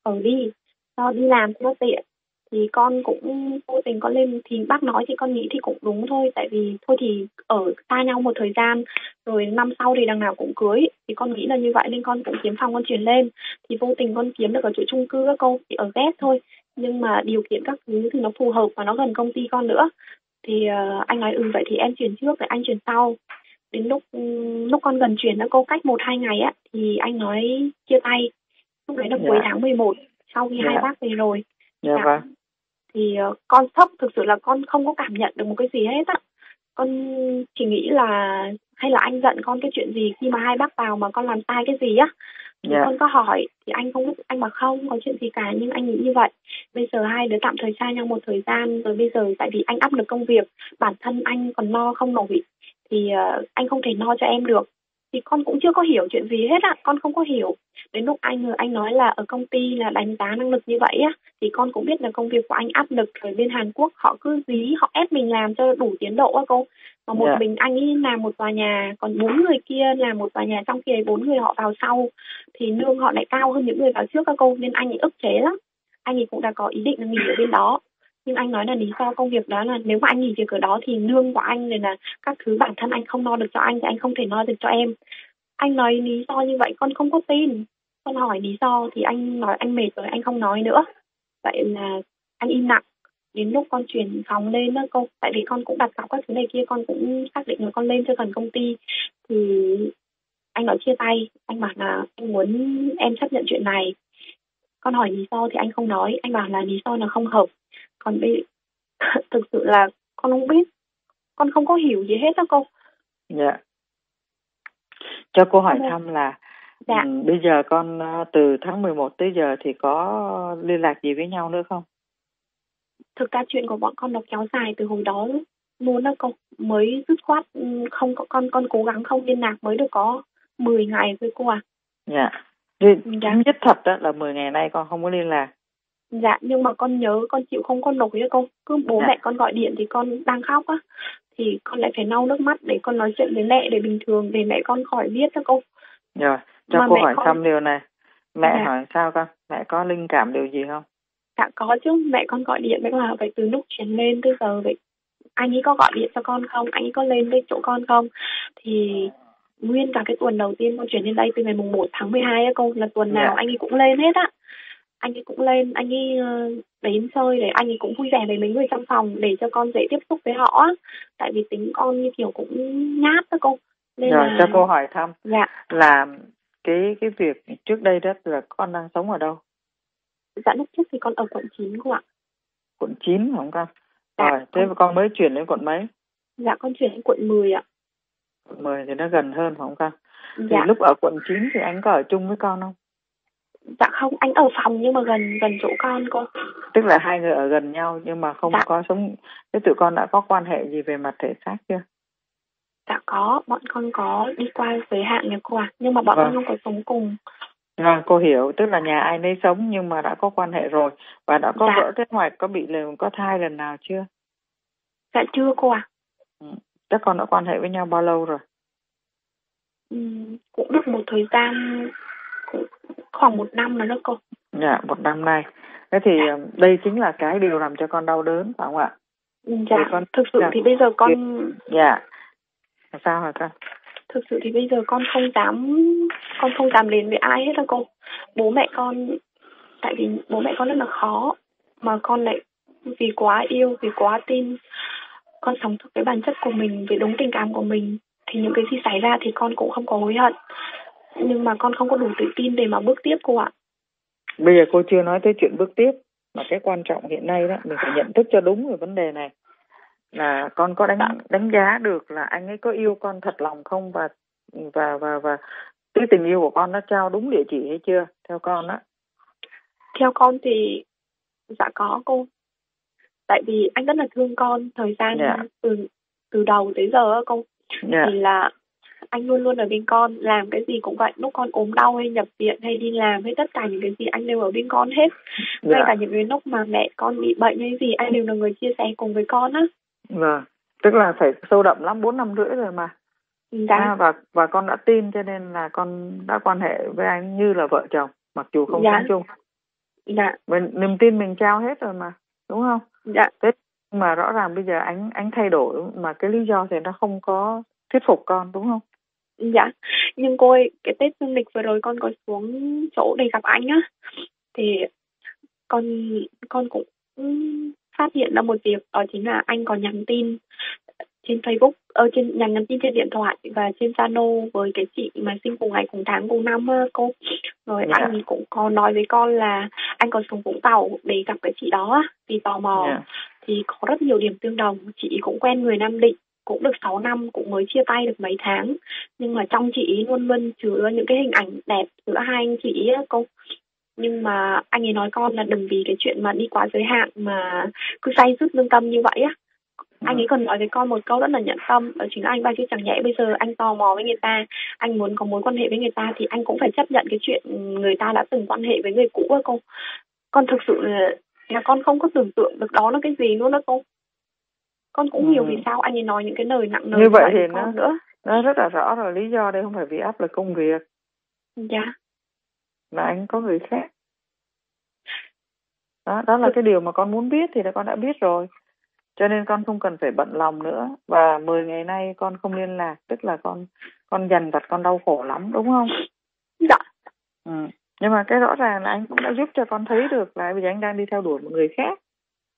Speaker 8: ở đi. Do đi làm cho tiện thì con cũng vô tình con lên thì bác nói thì con nghĩ thì cũng đúng thôi. Tại vì thôi thì ở xa nhau một thời gian rồi năm sau thì đằng nào cũng cưới. Thì con nghĩ là như vậy nên con cũng kiếm phòng con chuyển lên. Thì vô tình con kiếm được ở chỗ chung cư các cô thì ở ghép thôi. Nhưng mà điều kiện các thứ thì nó phù hợp và nó gần công ty con nữa. Thì uh, anh nói ừ vậy thì em chuyển trước rồi anh chuyển sau đến lúc lúc con gần chuyển nó câu cách một hai ngày á thì anh nói chia tay lúc đấy là cuối
Speaker 1: Dạ.
Speaker 8: tháng 11 sau khi
Speaker 1: Dạ.
Speaker 8: hai bác về rồi
Speaker 1: Dạ
Speaker 8: Dạ.
Speaker 1: vâng.
Speaker 8: thì ờ, con sốc thực sự là con không có cảm nhận được một cái gì hết á con chỉ nghĩ là hay là anh giận con cái chuyện gì khi mà hai bác vào mà con làm sai cái gì á thì
Speaker 1: Dạ.
Speaker 8: con có hỏi thì anh không anh bảo không có chuyện gì cả nhưng anh nghĩ như vậy bây giờ hai đứa tạm thời xa nhau một thời gian rồi bây giờ tại vì anh áp lực công việc bản thân anh còn lo không nổi thì ờ, anh không thể lo cho em được. Thì con cũng chưa có hiểu chuyện gì hết á con không có hiểu. Đến lúc anh anh nói là ở công ty là đánh giá năng lực như vậy á thì con cũng biết là công việc của anh áp lực rồi bên Hàn Quốc họ cứ dí họ ép mình làm cho đủ tiến độ á cô. Mà một
Speaker 1: Dạ.
Speaker 8: mình anh ấy làm một tòa nhà còn bốn người kia làm một tòa nhà trong khi ấy bốn người họ vào sau thì lương họ lại cao hơn những người vào trước các cô nên anh ấy ức chế lắm. Anh ấy cũng đã có ý định là nghỉ ở bên đó nhưng anh nói là lý do công việc đó là nếu mà anh nghỉ việc ở đó thì lương của anh rồi là các thứ bản thân anh không lo được cho anh thì anh không thể lo được cho em. Anh nói lý do như vậy, con không có tin. Con hỏi lý do thì anh nói, anh mệt rồi, anh không nói nữa. Vậy là anh im lặng. Đến lúc con chuyển phòng lên đó cô tại vì con cũng đặt cọc các thứ này kia, con cũng xác định là con lên cho gần công ty. Thì anh nói chia tay. Anh bảo là anh muốn em chấp nhận chuyện này con hỏi lý do thì anh không nói anh bảo là lý do là không hợp còn bây *laughs* thực sự là con không biết con không có hiểu gì hết đó cô
Speaker 1: Dạ. Cho cô hỏi thăm là
Speaker 8: Dạ.
Speaker 1: ừm, bây giờ con ờ, từ tháng 11 tới giờ thì có liên lạc gì với nhau nữa không?
Speaker 8: thực ra chuyện của bọn con nó kéo dài từ hồi đó luôn đó cô mới dứt khoát ừ, không có con con cố gắng không liên lạc mới được có 10 ngày thôi cô à
Speaker 1: Dạ. Thì
Speaker 8: Dạ.
Speaker 1: chấm dứt thật đó là 10 ngày nay con không có liên lạc.
Speaker 8: dạ nhưng mà con nhớ con chịu không con nổi cô cứ bố
Speaker 1: Dạ.
Speaker 8: mẹ con gọi điện thì con đang khóc á thì con lại phải lau nước mắt để con nói chuyện với mẹ để bình thường để mẹ con khỏi biết đó cô
Speaker 1: Rồi, cho
Speaker 8: Mà
Speaker 1: cô
Speaker 8: mẹ
Speaker 1: hỏi
Speaker 8: con-
Speaker 1: thăm điều này. Mẹ
Speaker 8: Dạ.
Speaker 1: hỏi sao con? Mẹ có linh cảm điều gì không?
Speaker 8: dạ có chứ mẹ con gọi điện với là vậy từ lúc chuyển lên tới giờ vậy anh ấy có gọi điện cho con không anh ấy có lên với chỗ con không thì nguyên cả cái tuần đầu tiên con chuyển lên đây từ ngày mùng 1 tháng 12 á cô là tuần nào
Speaker 1: Dạ.
Speaker 8: anh ấy cũng lên hết á anh ấy cũng lên anh ấy ờ, đến chơi để anh ấy cũng vui vẻ với mấy người trong phòng để cho con dễ tiếp xúc với họ á tại vì tính con như kiểu cũng nhát đó cô nên
Speaker 1: Rồi,
Speaker 8: là
Speaker 1: cho cô hỏi thăm
Speaker 8: dạ
Speaker 1: là cái cái việc trước đây đó là con đang sống ở đâu?
Speaker 8: dạ lúc trước thì con ở quận 9 cô ạ
Speaker 1: Quận 9 phải không con?
Speaker 8: Dạ,
Speaker 1: Rồi, thế
Speaker 8: con-
Speaker 1: con mới chuyển đến quận mấy?
Speaker 8: dạ con chuyển đến quận 10 ạ
Speaker 1: Quận 10 thì nó gần hơn phải không con? Thì
Speaker 8: dạ
Speaker 1: lúc ở quận 9 thì anh có ở chung với con không?
Speaker 8: dạ không anh ở phòng nhưng mà gần gần chỗ con cô
Speaker 1: Tức là hai người ở gần nhau nhưng mà không
Speaker 8: Dạ.
Speaker 1: có sống thế tụi con đã có quan hệ gì về mặt thể xác chưa?
Speaker 8: Dạ có, bọn con có đi qua giới hạn nhà cô à, nhưng mà bọn
Speaker 1: Vâng.
Speaker 8: con không có sống cùng.
Speaker 1: Rồi, cô hiểu, tức là nhà ai nấy sống nhưng mà đã có quan hệ rồi và đã có
Speaker 8: Dạ.
Speaker 1: vỡ kế hoạch, có bị lần có thai lần nào chưa?
Speaker 8: Dạ chưa cô à.
Speaker 1: Ừ. Các con đã quan hệ với nhau bao lâu rồi?
Speaker 8: Ừm, cũng được một thời gian khoảng một năm rồi đó cô.
Speaker 1: Dạ, một năm nay. Thế thì
Speaker 8: Dạ.
Speaker 1: um, đây chính là cái điều làm cho con đau đớn phải không ạ?
Speaker 8: Ừm, Dạ,
Speaker 1: Thì con-
Speaker 8: thực sự
Speaker 1: dạ.
Speaker 8: thì bây giờ con
Speaker 1: Dạ. Là Sao hả con?
Speaker 8: thực sự thì bây giờ con không dám con không dám đến với ai hết đâu cô. Bố mẹ con tại vì bố mẹ con rất là khó mà con lại vì quá yêu, vì quá tin con sống thực với bản chất của mình, với đúng tình cảm của mình thì những cái gì xảy ra thì con cũng không có hối hận. Nhưng mà con không có đủ tự tin để mà bước tiếp cô ạ.
Speaker 1: bây giờ cô chưa nói tới chuyện bước tiếp mà cái quan trọng hiện nay đó mình phải nhận thức cho đúng về vấn đề này là con có đánh đánh giá được là anh ấy có yêu con thật lòng không và và và và cái tình yêu của con nó trao đúng địa chỉ hay chưa theo con á
Speaker 8: theo con thì dạ có cô tại vì anh rất là thương con thời gian
Speaker 1: Dạ.
Speaker 8: từ từ đầu tới giờ á cô
Speaker 1: dạ.
Speaker 8: thì là anh luôn luôn ở bên con làm cái gì cũng vậy lúc con ốm đau hay nhập viện hay đi làm hay tất cả những cái gì anh đều ở bên con hết. Ngay
Speaker 1: dạ
Speaker 8: cả những cái lúc mà mẹ con bị bệnh hay gì anh đều là người chia sẻ cùng với con á.
Speaker 1: Vâng. Tức là phải sâu đậm lắm bốn năm rưỡi rồi mà.
Speaker 8: Dạ.
Speaker 1: À, và và con đã tin cho nên là con đã quan hệ với anh như là vợ chồng mặc dù không
Speaker 8: Dạ.
Speaker 1: sống chung.
Speaker 8: Dạ.
Speaker 1: Mình niềm tin mình trao hết rồi mà đúng không?
Speaker 8: Dạ.
Speaker 1: Nhưng mà rõ ràng bây giờ anh anh thay đổi mà cái lý do thì nó không có thuyết phục con đúng không?
Speaker 8: Dạ, nhưng cô ơi, cái Tết Dương lịch vừa rồi con có xuống chỗ để gặp anh á, thì con con cũng phát hiện ra một việc đó chính là anh có nhắn tin trên Facebook, ở trên nhắn nhắn tin trên điện thoại và trên Zalo với cái chị mà sinh cùng ngày cùng tháng cùng năm cô. Rồi
Speaker 1: Dạ.
Speaker 8: anh cũng có nói với con là anh có xuống Vũng Tàu để gặp cái chị đó vì tò mò
Speaker 1: Dạ.
Speaker 8: thì có rất nhiều điểm tương đồng chị cũng quen người Nam Định cũng được 6 năm cũng mới chia tay được mấy tháng nhưng mà trong chị ý luôn luôn chứa những cái hình ảnh đẹp giữa hai anh chị ý cô nhưng mà anh ấy nói con là đừng vì cái chuyện mà đi quá giới hạn mà cứ say dứt lương tâm như vậy á anh ấy còn nói với con một câu rất là nhận tâm đó chính là anh ba chứ chẳng nhẽ bây giờ anh tò mò với người ta anh muốn có mối quan hệ với người ta thì anh cũng phải chấp nhận cái chuyện người ta đã từng quan hệ với người cũ á cô. Con thực sự là, là con không có tưởng tượng được đó là cái gì luôn đó cô. Con cũng
Speaker 1: Ừ.
Speaker 8: hiểu vì sao anh ấy nói những cái lời nặng nề
Speaker 1: Như vậy thì
Speaker 8: con
Speaker 1: nó-
Speaker 8: nữa.
Speaker 1: nó rất là rõ rồi lý do đây không phải vì áp lực công việc.
Speaker 8: Dạ.
Speaker 1: Là anh có người khác. Đó đó là cái điều mà con muốn biết thì là con đã biết rồi cho nên con không cần phải bận lòng nữa. Và 10 ngày nay con không liên lạc tức là con con dằn vặt con đau khổ lắm đúng không?
Speaker 8: Dạ.
Speaker 1: Ừ. nhưng mà cái rõ ràng là anh cũng đã giúp cho con thấy được là bây giờ anh đang đi theo đuổi một người khác.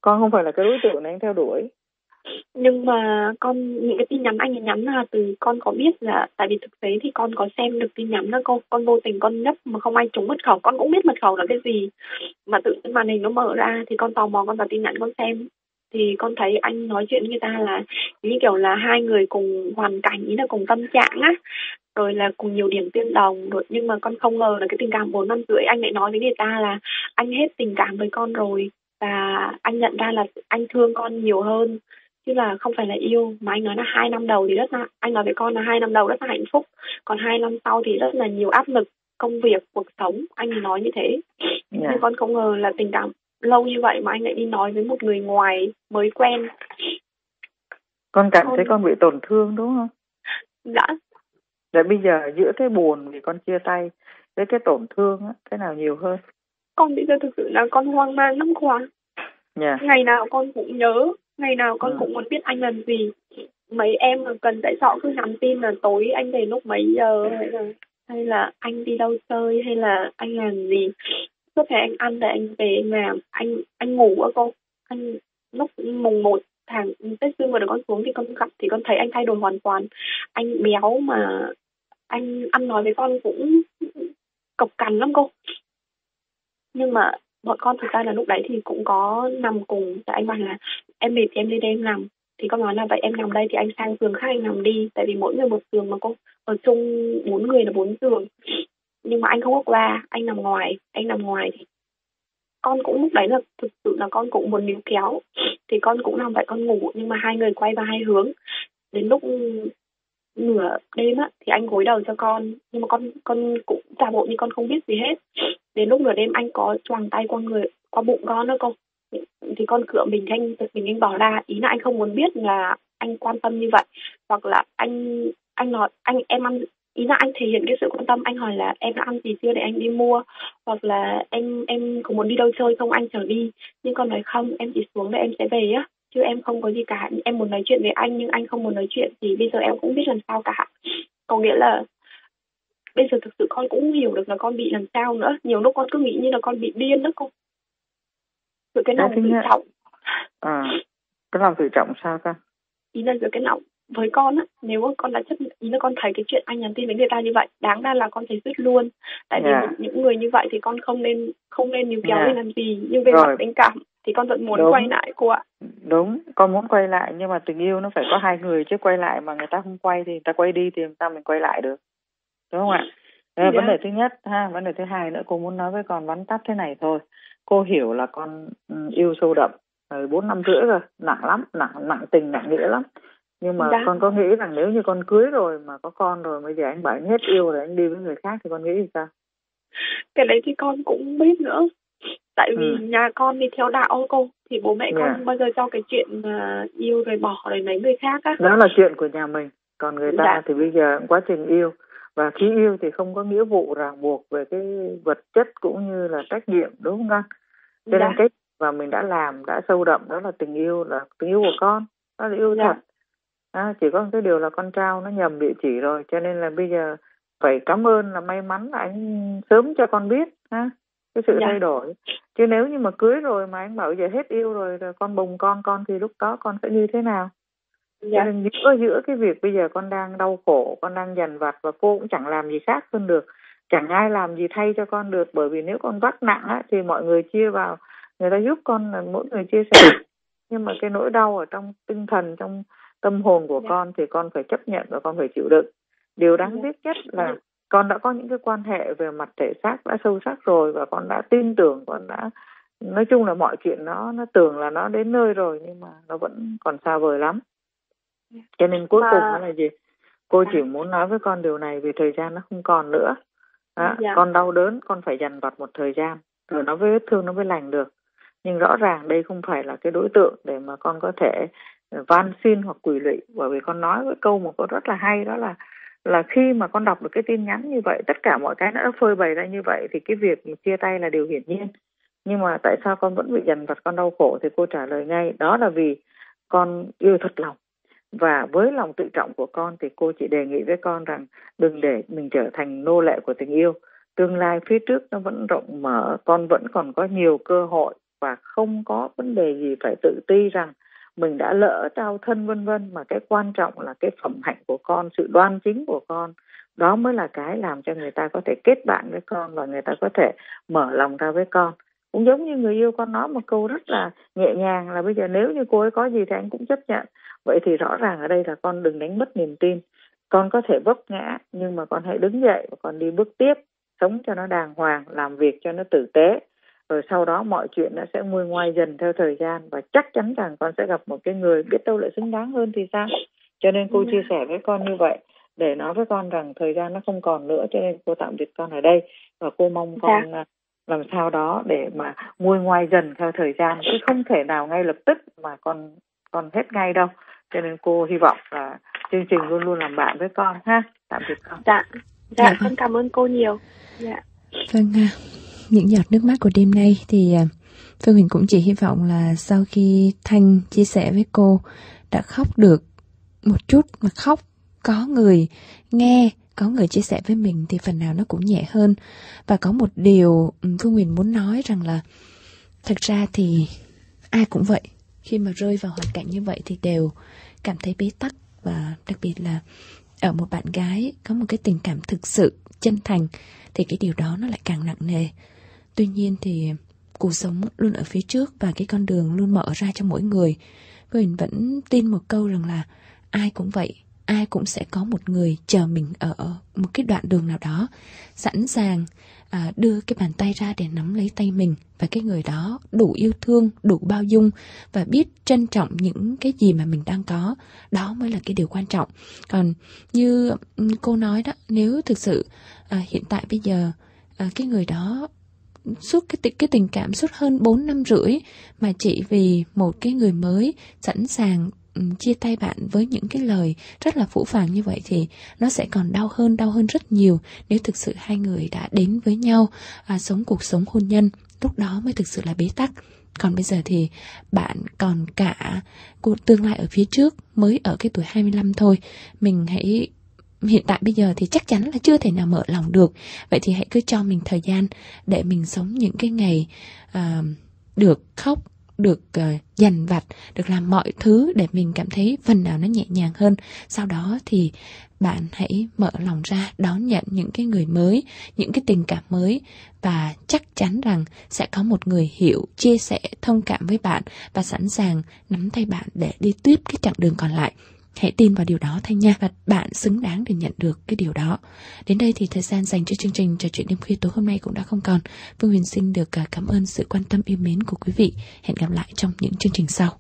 Speaker 1: Con không phải là cái đối tượng anh theo đuổi.
Speaker 8: Nhưng mà con những cái tin nhắn anh ấy nhắn là từ con có biết là tại vì thực tế thì con có xem được tin nhắn đó con con vô tình con nhấp mà không ai trúng mật khẩu. Con cũng biết mật khẩu là cái gì mà tự nhiên màn hình nó mở ra thì con tò mò con vào tin nhắn con xem thì con thấy anh nói chuyện với người ta là như kiểu là hai người cùng hoàn cảnh ý là cùng tâm trạng á rồi là cùng nhiều điểm tương đồng. Rồi nhưng mà con không ngờ là cái tình cảm bốn năm rưỡi anh lại nói với người ta là anh hết tình cảm với con rồi và anh nhận ra là anh thương con nhiều hơn chứ là không phải là yêu. Mà anh nói là hai năm đầu thì rất là anh nói với con là hai năm đầu rất là hạnh phúc còn hai năm sau thì rất là nhiều áp lực công việc cuộc sống. Anh nói như thế.
Speaker 1: Dạ.
Speaker 8: nhưng con không ngờ là tình cảm lâu như vậy mà anh lại đi nói với một người ngoài mới quen.
Speaker 1: Con cảm
Speaker 8: Con-
Speaker 1: thấy con bị tổn thương đúng không?
Speaker 8: Đã.
Speaker 1: Rồi bây giờ giữa cái buồn vì con chia tay với cái tổn thương á, cái nào nhiều hơn?
Speaker 8: con bây giờ thực sự là con hoang mang lắm khoa
Speaker 1: Nha.
Speaker 8: ngày nào con cũng nhớ ngày nào con
Speaker 1: Ừ.
Speaker 8: cũng muốn biết anh làm gì. Mấy em mà cần tại họ cứ nhắn tin là tối anh về lúc mấy giờ hay là hay là anh đi đâu chơi hay là anh làm gì suốt ngày anh ăn để anh về anh làm anh anh ngủ á cô. Anh lúc mùng một tháng, tết dương vừa được con xuống thì con gặp, thì con thấy anh thay đổi hoàn toàn. Anh béo mà anh ăn nói với con cũng cộc cằn lắm cô. Nhưng mà bọn con thực ra là lúc đấy thì cũng có nằm cùng tại anh bảo là em mệt thì em lên đây em nằm. Thì con nói là vậy em nằm đây thì anh sang giường khác anh nằm đi. Tại vì mỗi người một giường mà cô. Ở chung bốn người là bốn giường nhưng mà anh không có qua, anh nằm ngoài, anh nằm ngoài thì con cũng lúc đấy là thực sự là con cũng muốn níu kéo. Thì con cũng nằm vậy con ngủ, nhưng mà hai người quay vào hai hướng. Đến lúc nửa đêm á, thì anh gối đầu cho con. Nhưng mà con con cũng giả bộ như con không biết gì hết. Đến lúc nửa đêm anh có choàng tay qua người, qua bụng con đó con thì con cựa mình anh mình anh bỏ ra. Ý là anh không muốn biết là anh quan tâm như vậy. Hoặc là anh anh nói, anh, em ăn ý là anh thể hiện cái sự quan tâm anh hỏi là em đã ăn gì chưa để anh đi mua? Hoặc là em em có muốn đi đâu chơi không? Anh chở đi. Nhưng con nói không em chỉ xuống để em sẽ về á chứ em không có gì cả. Em muốn nói chuyện với anh nhưng anh không muốn nói chuyện thì bây giờ em cũng biết làm sao cả. Có nghĩa là bây giờ thực sự con cũng hiểu được là con bị làm sao nữa. Nhiều lúc con cứ nghĩ như là con bị điên đó con rồi cái lòng tự trọng.
Speaker 1: À, cái lòng tự trọng sao con?
Speaker 8: ý là giữa cái lòng với con á nếu con đã chấp ý là con thấy cái chuyện anh nhắn tin với người ta như vậy đáng ra là con phải dứt luôn tại vì những người như vậy thì con không nên không nên níu kéo
Speaker 1: Dạ.
Speaker 8: để làm gì nhưng về
Speaker 1: Rồi.
Speaker 8: mặt tình cảm thì con vẫn muốn
Speaker 1: Đúng.
Speaker 8: quay lại cô ạ
Speaker 1: đúng con muốn quay lại nhưng mà tình yêu nó phải có hai người chứ quay lại mà người ta không quay thì người ta quay đi thì làm sao mình quay lại được đúng không ạ Đấy
Speaker 8: Dạ.
Speaker 1: vấn đề thứ nhất ha vấn đề thứ hai nữa cô muốn nói với con vắn tắt thế này thôi cô hiểu là con ừ, yêu sâu đậm bốn năm rưỡi rồi nặng lắm nặng nặng tình nặng nghĩa lắm nhưng mà
Speaker 8: Dạ.
Speaker 1: con có nghĩ rằng nếu như con cưới rồi mà có con rồi bây giờ anh bảo anh hết yêu rồi anh đi với người khác thì con nghĩ thì sao
Speaker 8: cái đấy thì con cũng biết nữa tại vì
Speaker 1: Ừ.
Speaker 8: nhà con đi theo đạo cô thì bố mẹ con
Speaker 1: Dạ.
Speaker 8: không bao giờ cho cái chuyện mà yêu rồi bỏ rồi lấy người khác á
Speaker 1: đó là chuyện của nhà mình còn người ta
Speaker 8: Dạ.
Speaker 1: thì bây giờ quá trình yêu và khi yêu thì không có nghĩa vụ ràng buộc về cái vật chất cũng như là trách nhiệm đúng không con cho nên
Speaker 8: Dạ.
Speaker 1: cái và mình đã làm đã sâu đậm đó là tình yêu là tình yêu của con đó là yêu
Speaker 8: Dạ.
Speaker 1: thật à, chỉ có cái điều là con trao nó nhầm địa chỉ rồi cho nên là bây giờ phải cảm ơn là may mắn là anh sớm cho con biết ha cái sự
Speaker 8: Dạ.
Speaker 1: thay đổi. Chứ nếu như mà cưới rồi mà anh bảo giờ hết yêu rồi rồi con bồng con con thì lúc đó con sẽ như thế nào? Cho
Speaker 8: dạ.
Speaker 1: nên giữa giữa cái việc bây giờ con đang đau khổ con đang dằn vặt và cô cũng chẳng làm gì khác hơn được chẳng ai làm gì thay cho con được bởi vì nếu con vác nặng á, thì mọi người chia vào người ta giúp con là mỗi người chia sẻ. Nhưng mà cái nỗi đau ở trong tinh thần trong tâm hồn của
Speaker 8: Dạ.
Speaker 1: con thì con phải chấp nhận và con phải chịu đựng. Điều đáng
Speaker 8: Dạ.
Speaker 1: tiếc nhất là con đã có những cái quan hệ về mặt thể xác đã sâu sắc rồi và con đã tin tưởng con đã nói chung là mọi chuyện nó nó tưởng là nó đến nơi rồi nhưng mà nó vẫn còn xa vời lắm. Cho nên cuối cùng nó là gì? Cô chỉ muốn nói với con điều này vì thời gian nó không còn nữa. Đó,
Speaker 8: Dạ.
Speaker 1: con đau đớn con phải dằn vặt một thời gian rồi nó với vết thương nó mới lành được. Nhưng rõ ràng đây không phải là cái đối tượng để mà con có thể van xin hoặc quỳ lụy. Bởi vì con nói với câu một câu rất là hay, đó là là khi mà con đọc được cái tin nhắn như vậy, tất cả mọi cái nó đã phơi bày ra như vậy thì cái việc chia tay là điều hiển nhiên. Nhưng mà tại sao con vẫn bị dằn vặt, con đau khổ thì cô trả lời ngay, đó là vì con yêu thật lòng. Và với lòng tự trọng của con thì cô chỉ đề nghị với con rằng đừng để mình trở thành nô lệ của tình yêu. Tương lai phía trước nó vẫn rộng mở, con vẫn còn có nhiều cơ hội và không có vấn đề gì phải tự ti rằng mình đã lỡ trao thân vân vân, mà cái quan trọng là cái phẩm hạnh của con, sự đoan chính của con, đó mới là cái làm cho người ta có thể kết bạn với con và người ta có thể mở lòng ra với con. Cũng giống như người yêu con nói một câu rất là nhẹ nhàng là bây giờ nếu như cô ấy có gì thì anh cũng chấp nhận. Vậy thì rõ ràng ở đây là con đừng đánh mất niềm tin. Con có thể vấp ngã, nhưng mà con hãy đứng dậy và con đi bước tiếp, sống cho nó đàng hoàng, làm việc cho nó tử tế rồi sau đó mọi chuyện nó sẽ nguôi ngoai dần theo thời gian và chắc chắn rằng con sẽ gặp một cái người biết đâu lại xứng đáng hơn thì sao? Cho nên cô chia sẻ với con như vậy để nói với con rằng thời gian nó không còn nữa cho nên cô tạm biệt con ở đây và cô mong con à, làm sao đó để mà nguôi ngoai dần theo thời gian chứ không thể nào ngay lập tức mà con con hết ngay đâu. Cho nên cô hy vọng là chương trình luôn luôn làm bạn với con ha. Tạm biệt con.
Speaker 8: Dạ. Dạ
Speaker 2: Dạ. *laughs*
Speaker 8: con cảm ơn cô nhiều. Dạ.
Speaker 2: Vâng, à, những giọt nước mắt của đêm nay thì à, Phương Huỳnh cũng chỉ hy vọng là sau khi Thanh chia sẻ với cô đã khóc được một chút mà khóc có người nghe, có người chia sẻ với mình thì phần nào nó cũng nhẹ hơn. Và có một điều ừ, Phương Huỳnh muốn nói rằng là thật ra thì ai cũng vậy. Khi mà rơi vào hoàn cảnh như vậy thì đều cảm thấy bế tắc và đặc biệt là ở một bạn gái có một cái tình cảm thực sự chân thành thì cái điều đó nó lại càng nặng nề. Tuy nhiên thì cuộc sống luôn ở phía trước và cái con đường luôn mở ra cho mỗi người. Mình vẫn tin một câu rằng là ai cũng vậy, ai cũng sẽ có một người chờ mình ở một cái đoạn đường nào đó, sẵn sàng à, đưa cái bàn tay ra để nắm lấy tay mình và cái người đó đủ yêu thương, đủ bao dung và biết trân trọng những cái gì mà mình đang có. Đó mới là cái điều quan trọng. Còn như ừ, cô nói đó, nếu thực sự à, hiện tại bây giờ à, cái người đó suốt cái cái tình cảm suốt hơn 4 năm rưỡi mà chỉ vì một cái người mới sẵn sàng chia tay bạn với những cái lời rất là phũ phàng như vậy thì nó sẽ còn đau hơn đau hơn rất nhiều nếu thực sự hai người đã đến với nhau à, sống cuộc sống hôn nhân. Lúc đó mới thực sự là bế tắc. Còn bây giờ thì bạn còn cả cuộc tương lai ở phía trước mới ở cái tuổi 25 thôi. Mình hãy hiện tại bây giờ thì chắc chắn là chưa thể nào mở lòng được vậy thì hãy cứ cho mình thời gian để mình sống những cái ngày uh, được khóc được uh, dằn vặt, được làm mọi thứ để mình cảm thấy phần nào nó nhẹ nhàng hơn. Sau đó thì bạn hãy mở lòng ra đón nhận những cái người mới, những cái tình cảm mới và chắc chắn rằng sẽ có một người hiểu, chia sẻ, thông cảm với bạn và sẵn sàng nắm tay bạn để đi tiếp cái chặng đường còn lại. Hãy tin vào điều đó thanh nha và bạn xứng đáng để nhận được cái điều đó. Đến đây thì thời gian dành cho chương trình trò chuyện đêm khuya tối hôm nay cũng đã không còn. Phương Huyền xin được à, cảm ơn sự quan tâm yêu mến của quý vị. Hẹn gặp lại trong những chương trình sau.